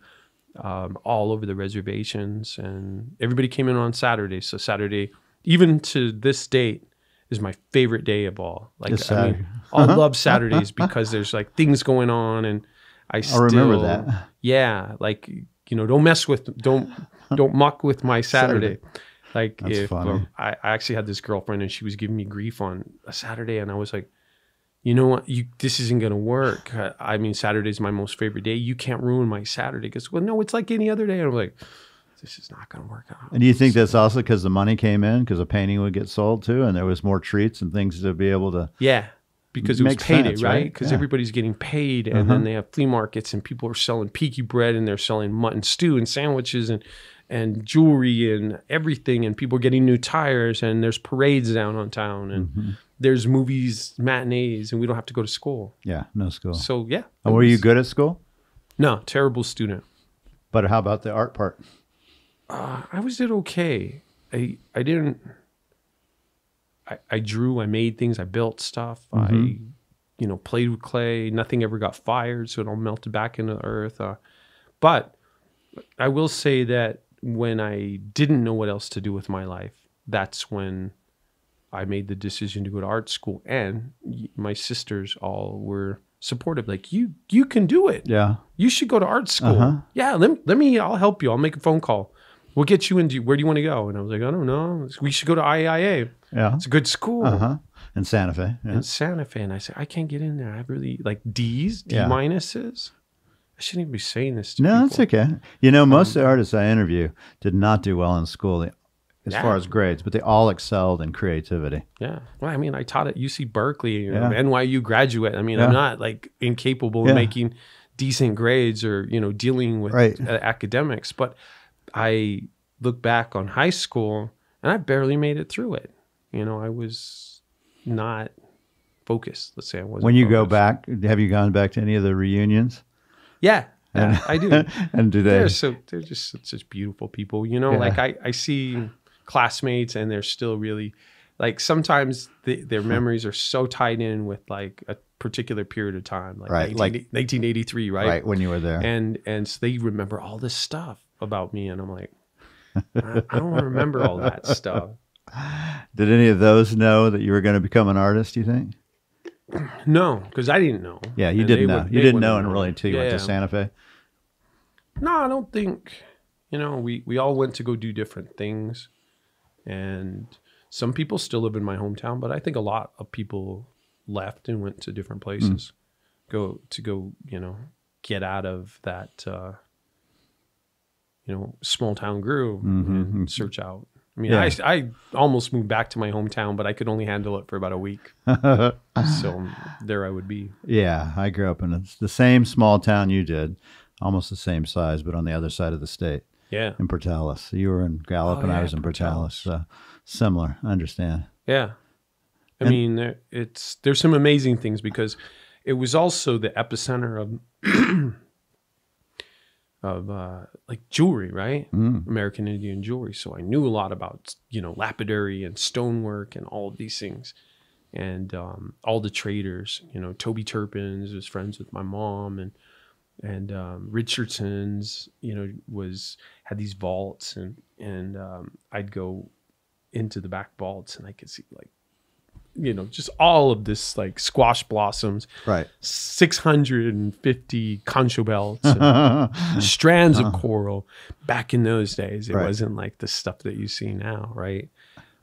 um, all over the reservations and everybody came in on saturday. So saturday even to this date is my favorite day of all. Like i mean i love saturdays because there's like things going on and i I still remember that. yeah like you know don't mess with don't don't muck with my saturday, like That's if funny. um, I, I actually had this girlfriend and she was giving me grief on a saturday and i was like you know what you this isn't gonna work i, I mean saturday's my most favorite day you can't ruin my saturday because well no it's like any other day and i'm like this is not gonna work out And do you think that's also because the money came in because the painting would get sold too, and there was more treats and things to be able to. Yeah, because it was payday, sense, right? right? Because Yeah. everybody's getting paid, and Uh-huh. then they have flea markets, and people are selling piki bread, and they're selling mutton stew and sandwiches, and and jewelry and everything, and people are getting new tires, and there's parades down on town, and Mm-hmm. There's movies, matinees, and we don't have to go to school. Yeah, no school. So yeah, And were you good at school? No, terrible student. But how about the art part? Uh, I was did okay. I I didn't. I, I drew. I made things. I built stuff. I, you know, played with clay. Nothing ever got fired, so it all melted back into the earth. Uh, but I will say that when I didn't know what else to do with my life, that's when I made the decision to go to art school, and my sisters all were supportive. Like you, you can do it Yeah. you should go to art school. Uh-huh. Yeah, let me, let me, I'll help you. I'll make a phone call. We'll get you into, where do you want to go? And I was like, I don't know. We should go to IAIA. Yeah. It's a good school Uh huh. In Santa Fe. Yeah. in Santa Fe. And I said, I can't get in there. I have really like D's, D Yeah. minuses. I shouldn't even be saying this to you. No, people. that's okay. You know, most of the artists I interview did not do well in school they- as Yeah. far as grades, but they all excelled in creativity. Yeah. Well, I mean, I taught at UC Berkeley, you know, Yeah. NYU graduate. I mean, Yeah. I'm not like incapable of making decent grades or, you know, dealing with Right. uh, academics. But I look back on high school and I barely made it through it. You know, I was not focused. Let's say I wasn't. When you go back, have you gone back to any of the reunions? Yeah. yeah I do. and do they? they're so they're just such, such beautiful people you know Yeah. like i i see classmates and they're still really like sometimes the, their hmm. memories are so tied in with like a particular period of time like, Right, 19, like- 1983 right? right. when you were there. and and so they remember all this stuff about me and i'm like I, I don't remember all that stuff Did any of those know that you were going to become an artist? You think? no because i didn't know Yeah, you And didn't know. would- you didn't know and really until you went to Santa Fe. No, I don't think. You know, we we all went to go do different things, and some people still live in my hometown, but I think a lot of people left and went to different hmm. places, go to go, you know, get out of that, uh, you know, small town groove mm-hmm, and mm-hmm. search out. I mean, Yeah. I I almost moved back to my hometown, but I could only handle it for about a week, so there I would be. Yeah, I grew up in a, the same small town you did, almost the same size, but on the other side of the state Yeah, in Portales. You were in Gallup Oh, and I was in Portales. Portales. So similar. I understand. Yeah. I And- mean, there, it's there's some amazing things because it was also the epicenter of of uh, like jewelry, right? Mm. American Indian jewelry. So I knew a lot about you know lapidary and stonework and all of these things, and um, all the traders. You know, Tobe Turpen's was friends with my mom, and and um, Richardson's. You know, was had these vaults, and and um, I'd go into the back vaults, and I could see like you know just all of this like squash blossoms Right. 650 concho belts and strands of coral back in those days it. Right. wasn't like the stuff that you see now right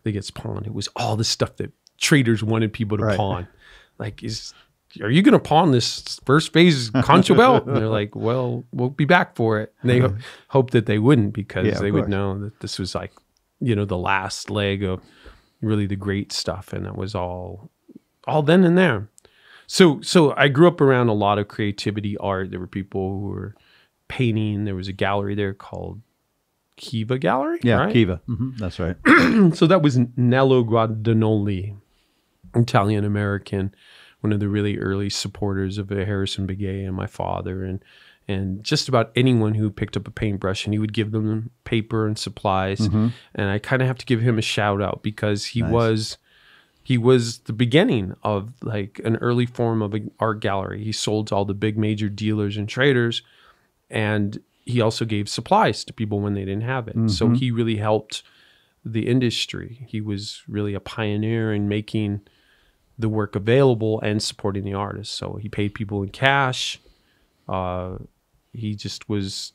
that gets pawned it was all the stuff that traders wanted people to Right. pawn like is are you going to pawn this first phase concho belt and they're like well we'll be back for it and they ho- hoped that they wouldn't because Yeah, they would course. know that this was like you know the last leg of really the great stuff and that was all all then and there so so i grew up around a lot of creativity art there were people who were painting there was a gallery there called kiva gallery Yeah, right? Kiva. hmm That's right. so that was Nello Guadagnoli, Italian American, one of the really early supporters of Harrison Begay and my father, and and just about anyone who picked up a paintbrush, and he would give them paper and supplies. And I kind of have to give him a shout out because he Mm-hmm. Nice. was he was the beginning of like an early form of an art gallery. He sold to all the big major dealers and traders, and he also gave supplies to people when they didn't have it. So Mhm. he really helped the industry. He was really a pioneer in making the work available and supporting the artists. So he paid people in cash. Uh, he just was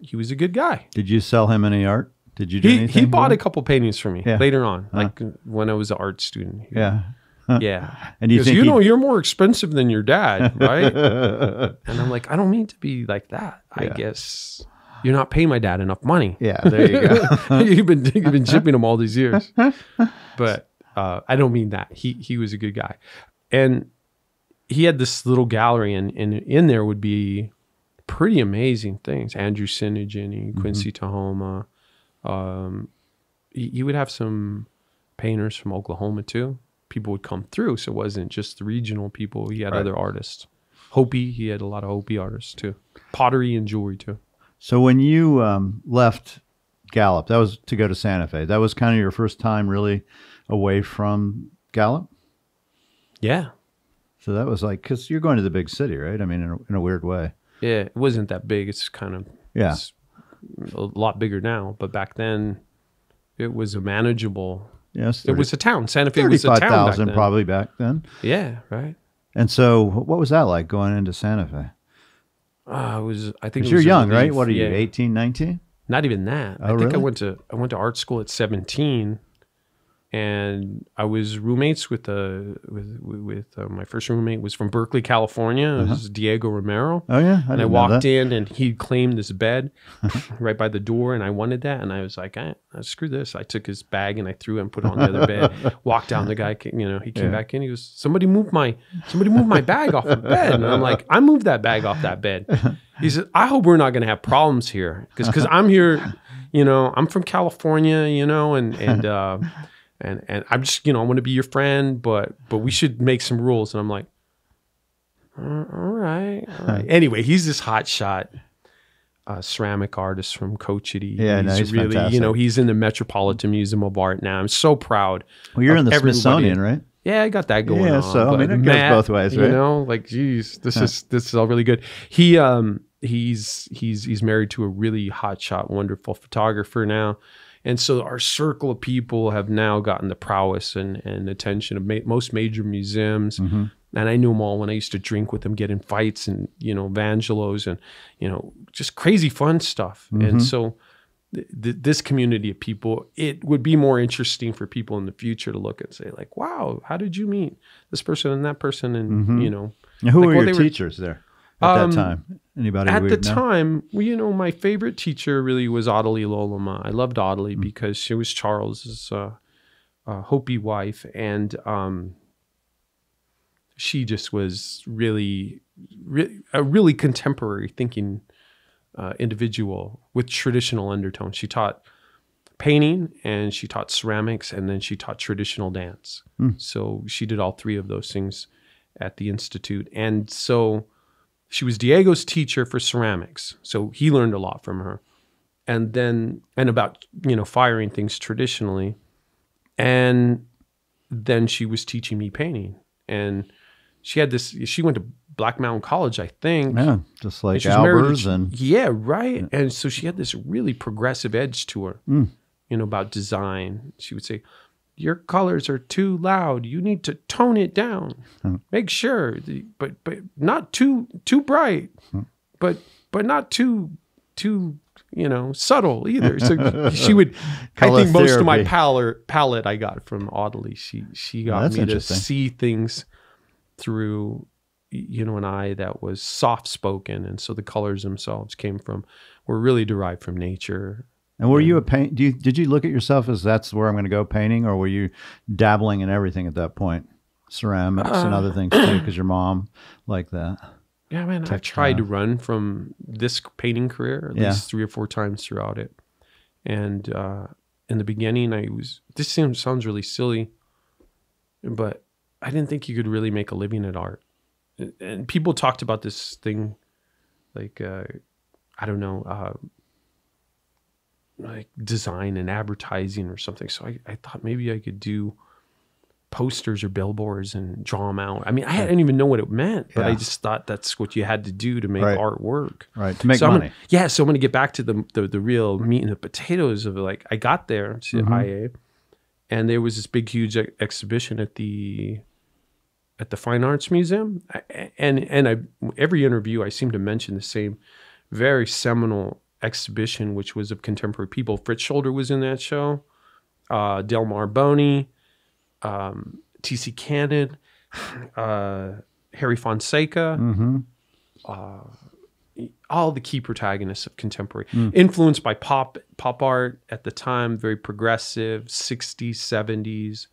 he was a good guy. Did you sell him any art? Did you do He anything? he bought a couple paintings for me Yeah. later on, Huh. like when I was an art student. He- Yeah. yeah. And you think you know you're more expensive than your dad, right? and I'm like, I don't mean to be like that. I Yeah. guess you're not paying my dad enough money. yeah, there you go. you've been you've been shipping him all these years. But uh, I don't mean that. He he was a good guy, and he had this little gallery, and, and in there would be pretty amazing things. Andrew Tsinajinnie, Quincy Tahoma. Um, he, he would have some painters from Oklahoma too. People would come through, so it wasn't just the regional people. He had Right. other artists. Hopi, he had a lot of Hopi artists too. Pottery and jewelry too. So when you um, left Gallup, that was to go to Santa Fe. That was kind of your first time really away from Gallup. Yeah, So that was like because you're going to the big city, right? I mean, in a, in a weird way. yeah. It wasn't that big. It's kind of Yeah. It's a lot bigger now, but back then it was a manageable. Yes, It was a town. Santa Fe was a town thirty-five back thousand then. probably back then. Yeah, right. And so, what was that like going into Santa Fe? Uh, I was. I think you're young, right? What are you, Yeah. 18, 19? Not even that. Oh, I Oh, think I went to I went to art school at 17, and I was roommates with uh with with uh, my first roommate was from Berkeley, California. It was Diego Romero. Oh yeah. I and I walked in and he claimed this bed right by the door and I wanted that and I was like, I, screw this. I took his bag and I threw it and put it on the other bed. Walked down. The guy, came, you know, he came Yeah. back in. He goes, somebody moved my somebody moved my bag off the bed. And I'm like, I moved that bag off that bed. He said, I hope we're not going to have problems here because because I'm here, you know, I'm from California, you know, and and uh, and and I'm just you know I want to be your friend, but but we should make some rules. And I'm like. "Uh, all right, all right. Anyway, he's this hot shot uh, ceramic artist from Cochiti. Yeah, no, he's really, you know, he's in the Metropolitan Museum of Art now. I'm so proud. Well, you're in the everybody. Smithsonian, right? Yeah, I got that going Yeah, on. so, I mean, it goes both ways, right? You know, like, geez, this is this is all really good. He um he's he's he's married to a really hot shot, wonderful photographer now. And so our circle of people have now gotten the prowess and, and attention of ma- most major museums. Mm-hmm. And I knew them all when I used to drink with them, get in fights and, you know, evangelos and, you know, just crazy fun stuff. Mhm. And so th- th- this community of people, it would be more interesting for people in the future to look and say like, wow, how did you meet this person and that person? And, Mhm. you know, Now, who Like, were well, your they were- teachers there at Um, that time? Anybody at the know? time, well, you know, my favorite teacher really was Otellie Loloma. I loved Otellie Mm. because she was Charles's uh, uh, Hopi wife, and um, she just was really, re- a really contemporary thinking uh, individual with traditional undertones. She taught painting and she taught ceramics and then she taught traditional dance. Hmm. So she did all three of those things at the institute, and so she was Diego's teacher for ceramics. So he learned a lot from her. And then, and about, you know, firing things traditionally. And then she was teaching me painting. And she had this, she went to Black Mountain College, I think. Yeah, just like And she was married to- Albers and yeah, right. And so she had this really progressive edge to her, Mm. you know, about design. She would say, "Your colors are too loud. You need to tone it down. Hmm. Make sure, the, but but not too too bright, Hmm. but but not too too." You know, subtle either. So she would. I think most of my palette palette I got from Otellie. She she got me to see things through you know an eye that was soft spoken and so the colors themselves came from were really derived from nature And were you a paint? Do you, did you look at yourself as that's where I'm going to go painting, or were you dabbling in everything at that point, ceramics and Uh, other things too? Because your mom liked that. yeah man i Textile. tried to run from this painting career at Yeah. least three or four times throughout it and uh in the beginning i was this seems sounds really silly but i didn't think you could really make a living at art And- and people talked about this thing like uh i don't know uh like design and advertising or something so i, I thought maybe i could do posters or billboards and draw them out. I mean, I didn't even know what it meant, but I just thought that's what you had to do to make Right. art work. Right. To make so I'm money. gonna- yeah, so I'm going to get back to the, the the real meat and the potatoes of it. Like I got there to Mm-hmm. IA, and there was this big, huge ex- exhibition at the at the Fine Arts Museum, I- and and I every interview I seem to mention the same very seminal exhibition, which was of contemporary people. Fritz Scholder was in that show, uh, Delmar Boni, um, T.C. Cannon, uh, Harry Fonseca Mm-hmm. all the key protagonists of contemporary, influenced by pop pop art at the time, very progressive, 60s, 70s.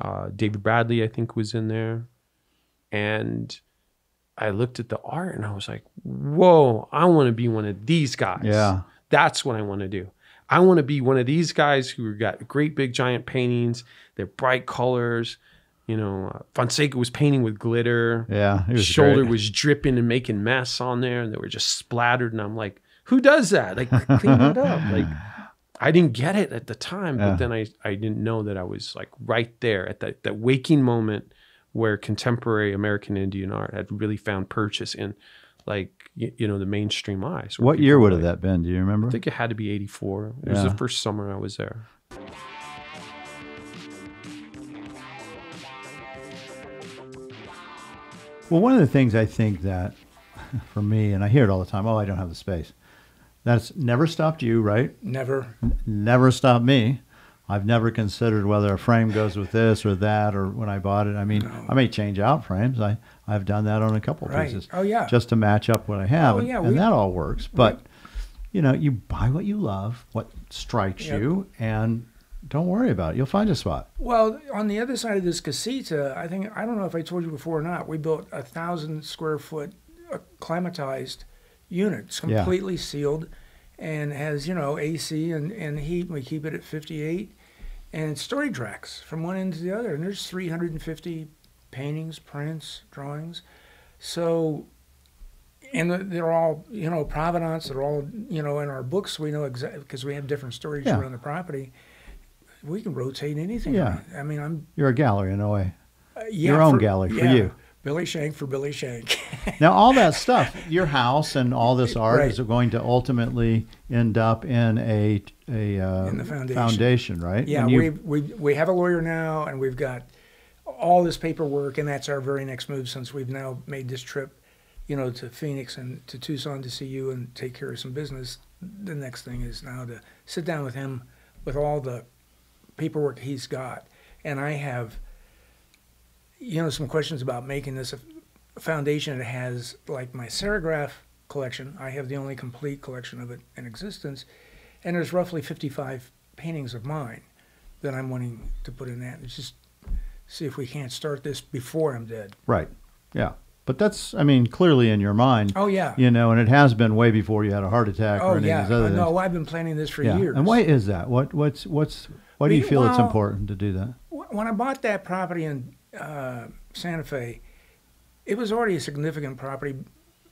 Uh, David Bradley, I think, was in there. And I looked at the art and I was like, whoa, I want to be one of these guys. Yeah. That's what I want to do. I want to be one of these guys who got great big giant paintings. They're bright colors. You know, uh, Fonseca was painting with glitter Yeah. Fritz Scholder great. was dripping and making mess on there and they were just splattered and i'm like who does that like clean that up like i didn't get it at the time Yeah. but then i i didn't know that i was like right there at that that waking moment where contemporary american indian art had really found purchase in like you, you know the mainstream eyes What year were would have that been? Do you remember? i think it had to be 84 it was the first summer i was there Well, one of the things I think that for me, and I hear it all the time, oh, I don't have the space. That's never stopped you, right? Never. Never stopped me. I've never considered whether a frame goes with this or that, or when I bought it. I mean, I may change out frames. I I've done that on a couple Right. pieces. Oh, yeah. just to match up what I have, Oh, and, yeah, and we- that all works. But you know, you buy what you love, what strikes Yep. you, and don't worry about it. You'll find a spot. Well, on the other side of this casita, I think I don't know if I told you before or not. We built a thousand square foot acclimatized unit, it's Yeah. completely sealed, and has you know AC and, and heat. We keep it at 58, and story tracks from one end to the other. And there's 350 paintings, prints, drawings. So, and they're- all you know provenance. They're all you know in our books. We know exactly because we have different storage Yeah. around the property. We can rotate anything. Yeah. I mean, I'm You're a gallery in a way. uh, yeah, Your own gallery for yeah. you. Billy Schenck for Billy Schenck. Now, all that stuff, your house and all this art Right. is going to ultimately end up in a a uh, In the foundation. foundation, right? yeah, we we we have a lawyer now, and we've got all this paperwork, and that's our very next move since we've now made this trip, you know, to Phoenix and to Tucson to see you and take care of some business. The next thing is now to sit down with him with all the paperwork he's got, and I have, you know, some questions about making this a foundation that has like my serigraph collection. I have the only complete collection of it in existence, and there's roughly 55 paintings of mine that I'm wanting to put in that. It's just see if we can't start this before I'm dead. right, yeah. But that's, I mean, clearly in your mind, Oh yeah. you know, and it has been way before you had a heart attack or Oh any yeah. of these other Uh, things. no, I've been planning this for yeah. years. And why is that? What what's what's why do you feel it's important to do that? When I bought that property in uh, Santa Fe, it was already a significant property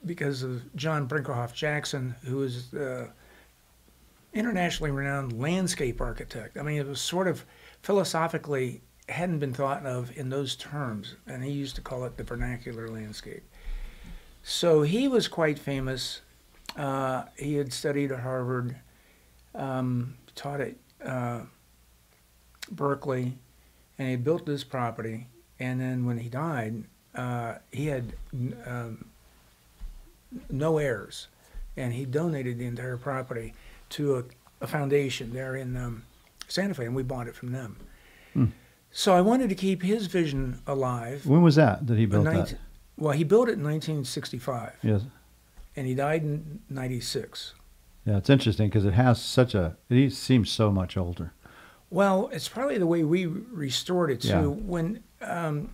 because of John Brinkerhoff Jackson, who is uh, internationally renowned landscape architect. I mean, it was sort of philosophically hadn't been thought of in those terms, and he used to call it the vernacular landscape. So he was quite famous. Uh, he had studied at Harvard, um, taught at uh, Berkeley, and he built this property. And then when he died, uh, he had um, no heirs, and he donated the entire property to a, a foundation there in um, Santa Fe, and we bought it from them. So I wanted to keep his vision alive. When was that that he built ninth- that? well, he built it in 1965, Yes. and he died in 96. Yeah, it's interesting because it has such a. It seems so much older. Well, it's probably the way we restored it too. Yeah. When um,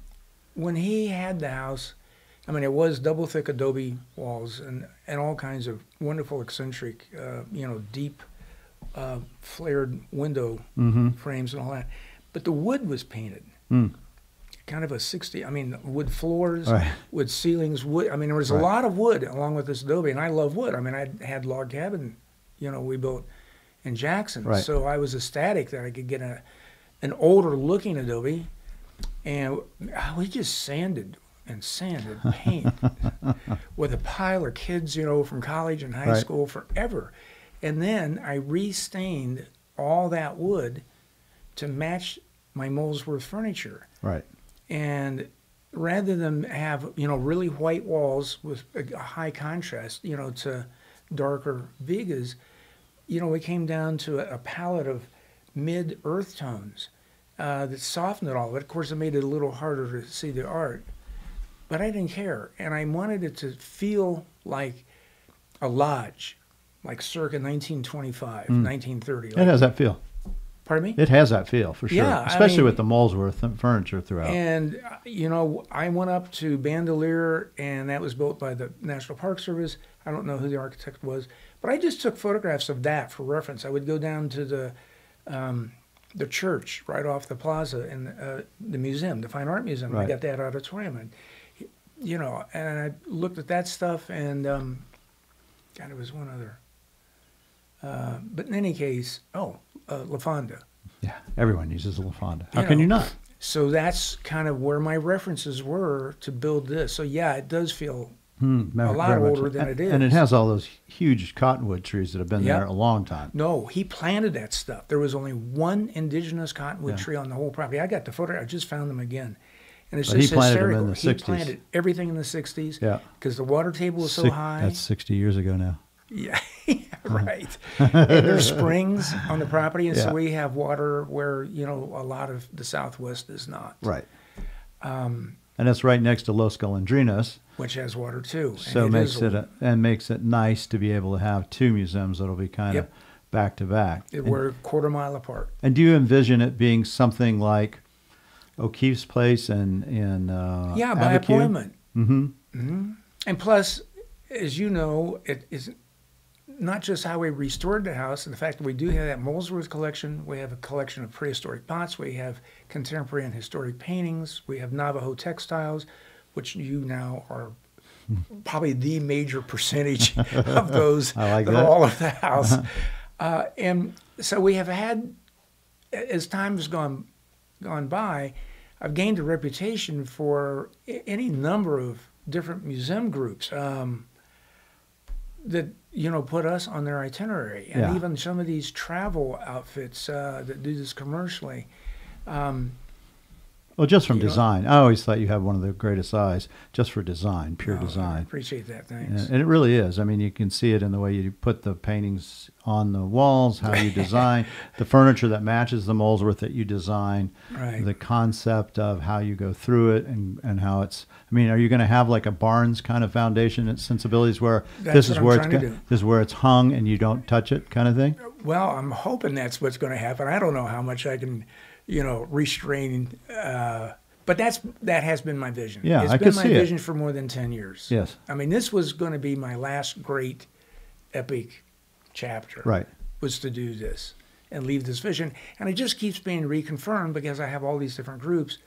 when he had the house, I mean, it was double thick adobe walls and and all kinds of wonderful eccentric, uh, you know, deep uh, flared window Mm-hmm. frames and all that. But the wood was painted. Mm. Kind of a 60, I mean, wood floors, Right. wood ceilings, wood. I mean, there was Right. a lot of wood along with this adobe, and I love wood. I mean, I had log cabin, you know, we built in Jackson. Right. So I was ecstatic that I could get a an older looking adobe and uh, we just sanded and sanded paint with a pile of kids, you know, from college and high Right. school forever. And then I restained all that wood to match my Molesworth furniture. Right. And rather than have, you know, really white walls with a, a high contrast, you know, to darker Vigas, you know, we came down to a, a palette of mid earth tones uh, that softened it all. But of course, it made it a little harder to see the art. But I didn't care. And I wanted it to feel like a lodge, like circa 1925, 1930. It has that feel. pardon me? It has that feel for sure, Yeah, I especially mean- with the Molesworth furniture throughout. And uh, you know, I went up to Bandelier, and that was built by the National Park Service. I don't know who the architect was, but I just took photographs of that for reference. I would go down to the um, the church right off the plaza and uh, the museum, the Fine Art Museum. I Right. got that auditorium, and you know, and I looked at that stuff, and um, God, it was one other. Uh, but in any case, oh, uh, La Fonda. yeah, everyone uses a LaFonda. How You can know, you not? So that's kind of where my references were to build this. So yeah, it does feel Hmm, very lot older than and, it And it is. has all those huge cottonwood trees that have been Yep. there a long time. no. He planted that stuff. There was only one indigenous cottonwood Yeah. tree on the whole property. I got the photo. I just found them again, and it's But he just planted them in hysterical. the he 60s. planted everything in the '60s. Yeah. because the water table was so Six- high. That's 60 years ago now. Yeah, right. and there's springs on the property, and Yeah. so we have water where you know a lot of the Southwest is not, Right. Um, and it's right next to Los Golondrinas, which has water too. and so it makes it a, and makes it nice to be able to have two museums that'll be kind Yep. of back to back. It, And- we're a quarter mile apart. And do you envision it being something like O'Keeffe's place and in uh, Yeah, by Abiquiu? appointment. Mm-hmm. And plus, as you know, it is not just how we restored the house and the fact that we do have that Molesworth collection. We have a collection of prehistoric pots. We have contemporary and historic paintings. We have Navajo textiles, which you now are probably the major percentage of those like of all of the house. uh, and so we have had, as time has gone gone by, I've gained a reputation for any number of different museum groups um, that you know put us on their itinerary, and Yeah. even some of these travel outfits uh, that do this commercially. Um, Well, just from You know- design, I always thought you had one of the greatest eyes just for design, pure oh, I design. appreciate that. Thanks. and it really is. I mean, you can see it in the way you put the paintings on the walls, how you design the furniture that matches the Molesworth that you design, Right. the concept of how you go through it, and, and how it's. I mean, are you going to have like a Barnes kind of foundation and sensibilities where That's this is where it's trying to go- do. this is where it's hung and you don't touch it, kind of thing? Well, I'm hoping that's what's going to happen. I don't know how much I can, you know, restraining. Uh, but that's that has been my vision. Yeah, it's I been my see it. vision for more than ten years. Yes. I mean, this was going to be my last great, epic chapter. Right. Was to do this and leave this vision, and it just keeps being reconfirmed because I have all these different groups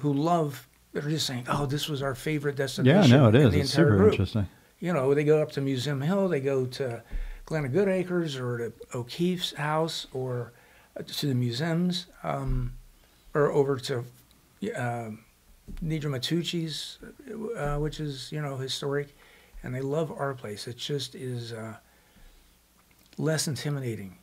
who love. They're just saying, "Oh, this was our favorite destination." Yeah, destination." no, it is. It's super group. interesting. You know, they go up to Museum Hill, they go to Glenna Goodacre's or to O'Keeffe's house or to the museums, um, or over to uh, Nedra Matteucci's, uh, which is, you know, historic. And they love our place. It just is uh, less intimidating.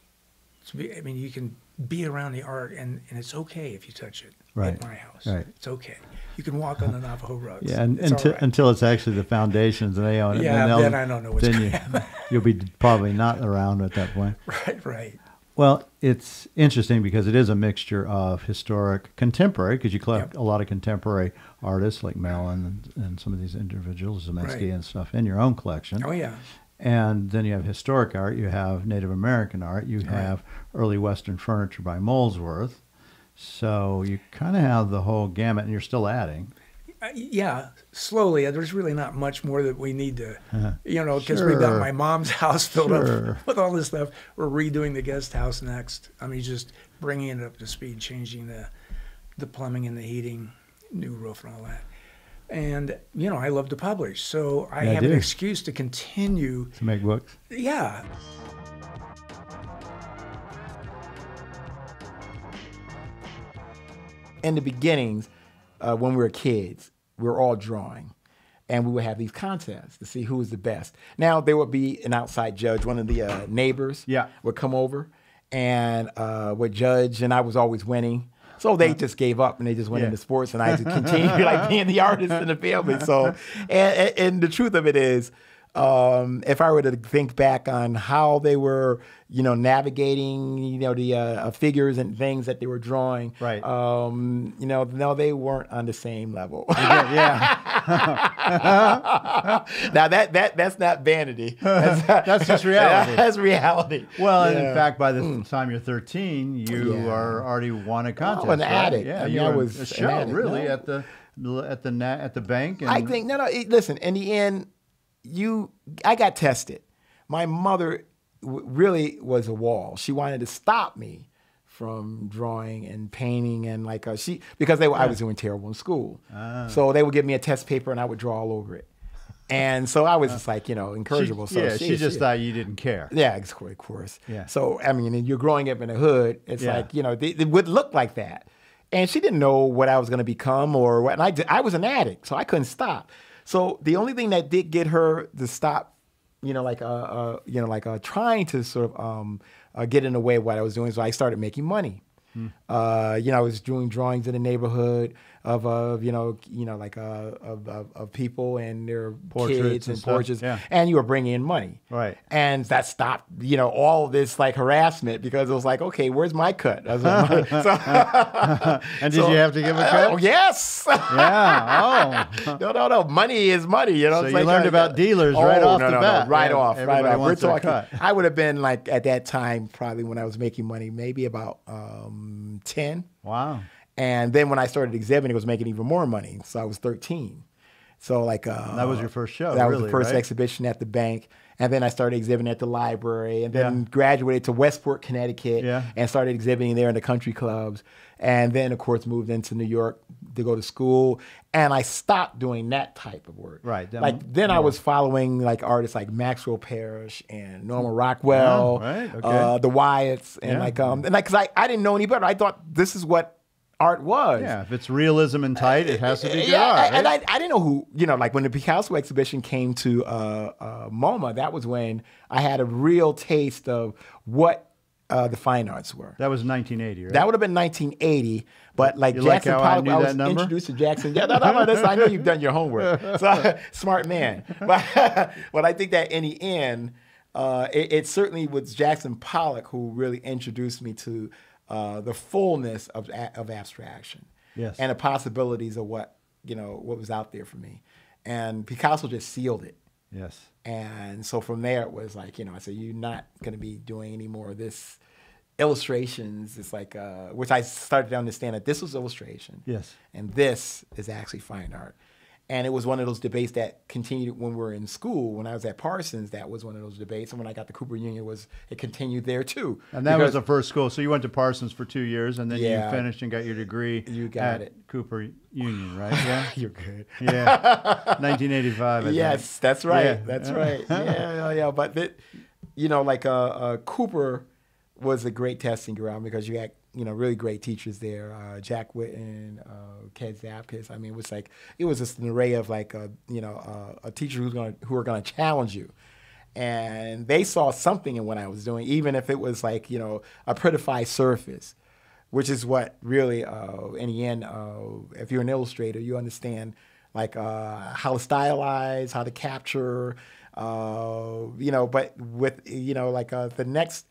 To be, I mean, you can be around the art and, and it's okay if you touch it Right, at my house. right. It's okay. You can walk on the Navajo rugs. Yeah, and, it's until right. until it's actually the foundations and they own it. Yeah, they'll- then I don't know what's then you. You'll be probably not around at that point. Right, right. Well, it's interesting because it is a mixture of historic, contemporary, because you collect Yep. a lot of contemporary artists like Mellon and, and some of these individuals, Zemetzky Right. and stuff, in your own collection. Oh, yeah. And then you have historic art, you have Native American art, you have early Western furniture by Molesworth. So you kind of have the whole gamut, and you're still adding. Uh, yeah, slowly. Uh, There's really not much more that we need to, Uh-huh. you know, because we've got my mom's house filled Sure. up with all this stuff. We're redoing the guest house next. I mean, just bringing it up to speed, changing the, the plumbing and the heating, new roof and all that. And you know, I love to publish, so I Yeah, I have an excuse to continue. To make books. Yeah, in the beginnings, uh, when we were kids, we were all drawing. And we would have these contests to see who was the best. Now there would be an outside judge, one of the uh, neighbors Yeah. would come over and uh, would judge, and I was always winning. So they just gave up and they just went Yeah. into sports, and I just continued like being the artist in the family. So, and, and, and the truth of it is, um, if I were to think back on how they were, you know, navigating, you know, the uh, figures and things that they were drawing, Right. Um, you know, no, they weren't on the same level. Yeah, yeah. now that that that's not vanity. That's, That's just reality. That's reality. Well, and in fact, by the time you're 13, you Yeah. are already won a contest. an right? addict. Yeah, I mean, you I was a show addict, really no. at the at the at the bank. And I think no, no. it- Listen, in the end, you, I got tested. My mother w- really was a wall. She wanted to stop me from drawing and painting and like uh, she because they were, I was doing terrible in school. Ah. So they would give me a test paper and I would draw all over it. And so I was just like, you know, she, incorrigible. so yeah, she, just she- thought you didn't care. yeah, of course, of course. Yeah. So I mean, and you're growing up in the hood. It's Yeah. like you know, they- it would look like that, and she didn't know what I was going to become or what. And I, did- I was an addict, so I couldn't stop. So the only thing that did get her to stop, you know, like uh, uh you know, like uh, trying to sort of um uh, get in the way of what I was doing, so I started making money. Hmm. Uh, you know, I was doing drawings in the neighborhood of, of you know, you know, like uh, of, of, of people and their Portraits kids and and portraits, yeah. and you were bringing in money, Right. and that stopped, you know, all this like harassment because it was like, okay, where's my cut? I was like, so- And did so- you have to give a cut? Oh yes. Yeah. Oh. no, no, no. Money is money. You know. So you like, learned uh, about dealers right oh, off no, the no, bat. No, right Yeah, off, right off. We're talking. I would have been like at that time, probably when I was making money, maybe about um, ten. Wow. And then when I started exhibiting, it was making even more money. So I was 13. So like uh, That was your first show, That was really, the first right? exhibition at the bank. And then I started exhibiting at the library, and then Yeah. graduated to Westport, Connecticut, Yeah. and started exhibiting there in the country clubs. And then, of course, moved into New York to go to school. And I stopped doing that type of work. Right, then Like then I was following like artists like Maxwell Parrish and Norman Rockwell, Yeah, right, okay. uh, the Wyeths, and Yeah. like um and like because I, I didn't know any better. I thought this is what art was. Yeah, if it's realism and tight, it has to be good Yeah, art. and? I, I didn't know who, you know, like when the Picasso exhibition came to uh, uh, MoMA, that was when I had a real taste of what uh, the fine arts were. that was 1980, right? That would have been 1980, but like You like Jackson I Pollock, knew I, was number? introduced to Jackson. Yeah, no, no, no, I know you've done your homework. So, smart man. But, but I think that in the end, uh, it, it certainly was Jackson Pollock who really introduced me to uh, the fullness of, of abstraction Yes. and the possibilities of what, you know, what was out there for me. And Picasso just sealed it. yes. And so from there, it was like, you know, I said, you're not going to be doing any more of this illustrations. It's like, uh, which I started to understand that this was illustration. Yes. And this is actually fine art. And it was one of those debates that continued when we were in school. When I was at Parsons, that was one of those debates. And when I got to Cooper Union, was it continued there too. And that was the first school. So you went to Parsons for two years, and then Yeah. you finished and got your degree. You got at it. Cooper Union, right? Yeah. You're good. yeah. 1985. I think. Yes, that's right. Yeah. That's right. Yeah, yeah, yeah. But that, you know, like uh, uh, Cooper was a great testing ground because you had you know really great teachers there. Uh, Jack Whitten, uh, Ked Zapkis. I mean, it was like it was just an array of like a, you know uh, a teacher who's going who are going to challenge you. And they saw something in what I was doing, even if it was like you know a prettified surface which is what really, uh, in the end, uh, if you're an illustrator, you understand like uh, how to stylize, how to capture, uh, you know. But with you know, like uh, the next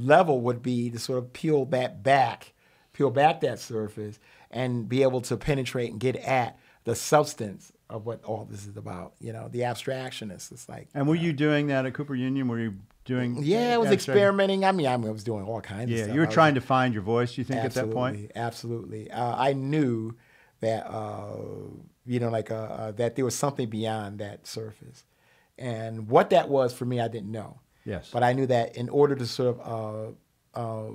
level would be to sort of peel that back, peel back that surface, and be able to penetrate and get at the substance of what all this is about. You know, the abstractionist. It's like And were you doing that at Cooper Union? Were you doing? yeah, I was abstract- experimenting. I mean, I was doing all kinds of Yeah, you were I was- trying to find your voice. You think at that point? Absolutely. Uh, I knew that uh, you know, like uh, uh, that there was something beyond that surface, and what that was for me, I didn't know. Yes. But I knew that in order to sort of uh, uh,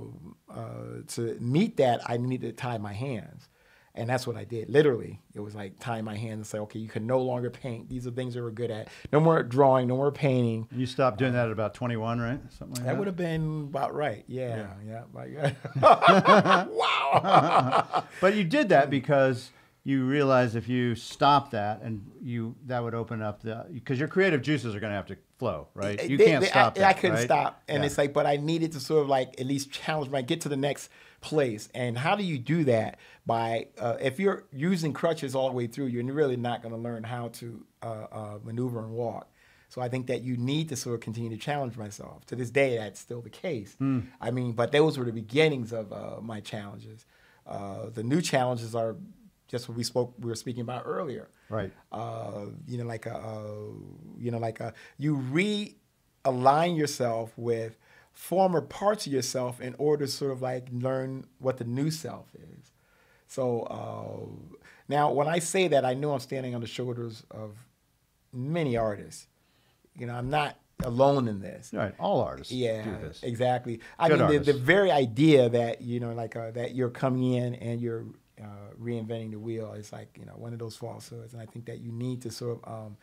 uh, to meet that, I needed to tie my hands. And that's what I did. Literally, it was like tying my hands and say, okay, you can no longer paint. These are things that we're good at. No more drawing, no more painting. You stopped doing that at about 21, right? Something like that. That would have been about right. Yeah, yeah. God. wow. But you did that because you realize if you stop that and you that would open up the because your creative juices are going to have to flow, right? You They- can't they- stop I, that. I couldn't right? stop, and Yeah. it's like, but I needed to sort of like at least challenge my get to the next place. And how do you do that? By uh, if you're using crutches all the way through, you're really not going to learn how to uh, uh, maneuver and walk. So I think that you need to sort of continue to challenge myself. To this day, that's still the case. Hmm. I mean, but those were the beginnings of uh, my challenges. Uh, the new challenges are just what we spoke, we were speaking about earlier right. uh, you know, like a, uh, you know, like a, you realign yourself with former parts of yourself in order to sort of like learn what the new self is. So uh, now, when I say that, I know I'm standing on the shoulders of many artists. You know, I'm not alone in this. Right. All artists Yeah, do this. exactly. I Good mean, the, the very idea that you know, like uh, that you're coming in and you're uh, reinventing the wheel is like you know one of those falsehoods, and I think that you need to sort of um,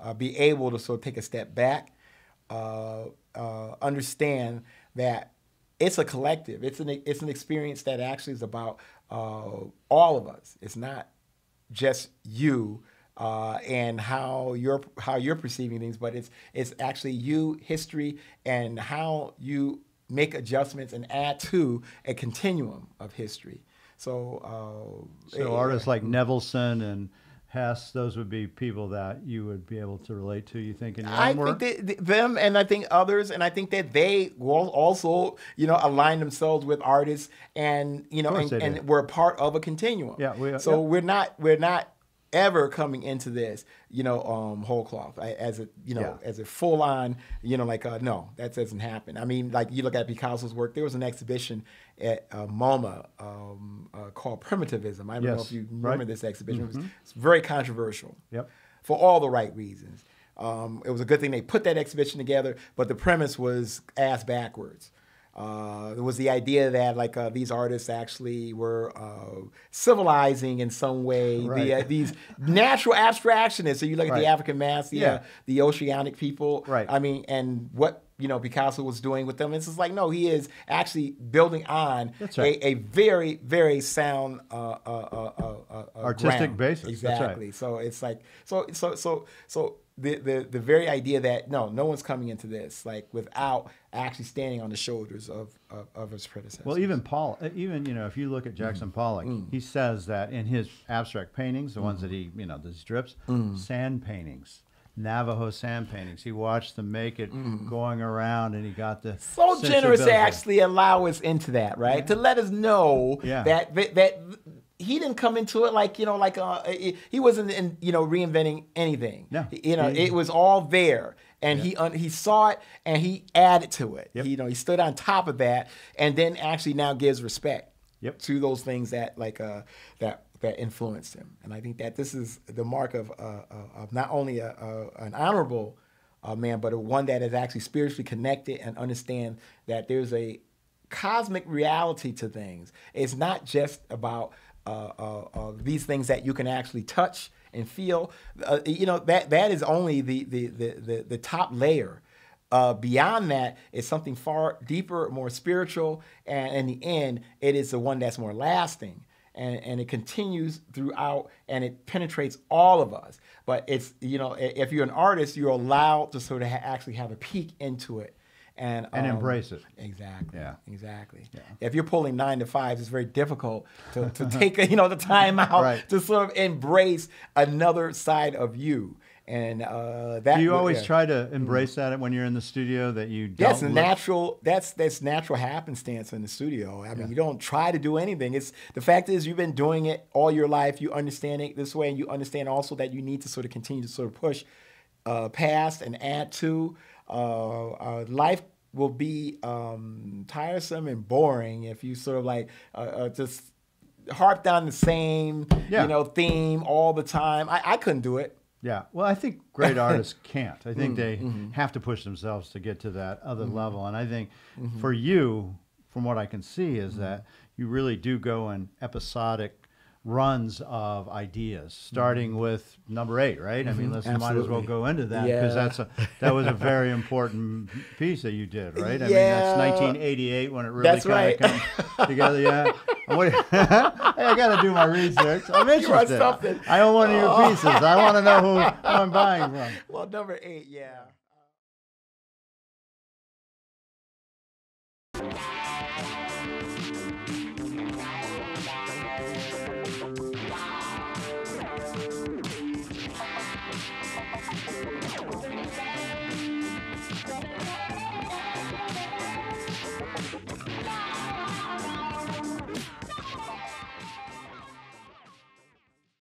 uh, be able to sort of take a step back, uh, uh, understand that it's a collective. It's an it's an experience that actually is about uh, all of us. It's not just you and how you're how you're perceiving things, but it's it's actually you, history, and how you make adjustments and add to a continuum of history. So, uh, So eh, artists like Nevelson and Hesse, those would be people that you would be able to relate to. You think in your I own work? think that them and I think others, and I think that they will also, you know, align themselves with artists, and you know, and, and we're a part of a continuum. Yeah, we so yeah. we're not we're not ever coming into this, you know, um, whole cloth I- as a you know Yeah. as a full on, you know, like uh, no, that doesn't happen. I mean, like you look at Picasso's work. There was an exhibition at uh, MoMA um, uh, called Primitivism. I don't know if you right. Mm-hmm. remember this exhibition. It was it's very controversial Yep. for all the right reasons. Um, it was a good thing they put that exhibition together, but the premise was ass backwards. Uh, it was the idea that like uh, these artists actually were uh, civilizing in some way the, uh, these natural abstractionists. So you look at Right. the African mass, the, uh, Yeah. the oceanic people. Right. I mean, and what you know Picasso was doing with them. It's just like no, he is actually building on right. a, a very very sound uh, uh, uh, uh, uh, Artistic ground. basis. Right. Exactly. So it's like so so so so the, the the very idea that no no one's coming into this like without actually standing on the shoulders of of, of his predecessors. Well, even Paul, uh, even you know, if you look at Mm. Jackson Pollock, he says that in his abstract paintings, the ones that he, you know, the strips, Mm. sand paintings, Navajo sand paintings. He watched them make it going around, and he got the Mm. so generous to actually allow us into that, right? To let us know Yeah. that, that that he didn't come into it like you know like uh, he wasn't in, you know reinventing anything. No. you know He- it was all there, and he un, he saw it and he added to it. Yep. You know he stood on top of that, and then actually now gives respect Yep. to those things that like uh that that influenced him. And I think that this is the mark of uh, uh, of not only a, a, an honorable uh, man, but a one that is actually spiritually connected and understand that there's a cosmic reality to things. It's not just about these things that you can actually touch and feel. Uh, you know that that is only the the the the, the top layer. Uh, beyond that is something far deeper, more spiritual, and in the end, it is the one that's more lasting. And, and it continues throughout and it penetrates all of us. But it's, you know, if you're an artist, you're allowed to sort of ha- actually have a peek into it and, And um, embrace it. Exactly. Yeah. Exactly. If you're pulling nine to fives, it's very difficult to, to take, you know, the time out Right. to sort of embrace another side of you. And uh, that Do you would- always yeah. try to embrace that when you're in the studio that you don't? That's look- natural. That's that's natural happenstance in the studio. I mean, you don't try to do anything. It's the fact is you've been doing it all your life. You understand it this way, and you understand also that you need to sort of continue to sort of push uh, past and add to. Uh, uh, life will be um, tiresome and boring if you sort of like uh, uh, just harp down the same Yeah. you know theme all the time. I, I couldn't do it. Yeah. Well, I think great artists can't. I Mm, think they mm-hmm. have to push themselves to get to that other level. And I think for you, from what I can see, is Mm-hmm. that you really do go in episodic runs of ideas, starting with number eight, right? I mean, let's might as well Mm-hmm. Go into that because Yeah. that's a that was a very important piece that you did, right? I mean, that's 1988 when it really That's kind right. of came together. Yeah. Hey, I got to do my research. I'm interested. I own one of your pieces. I want to know who I'm buying from. Well, number eight, yeah.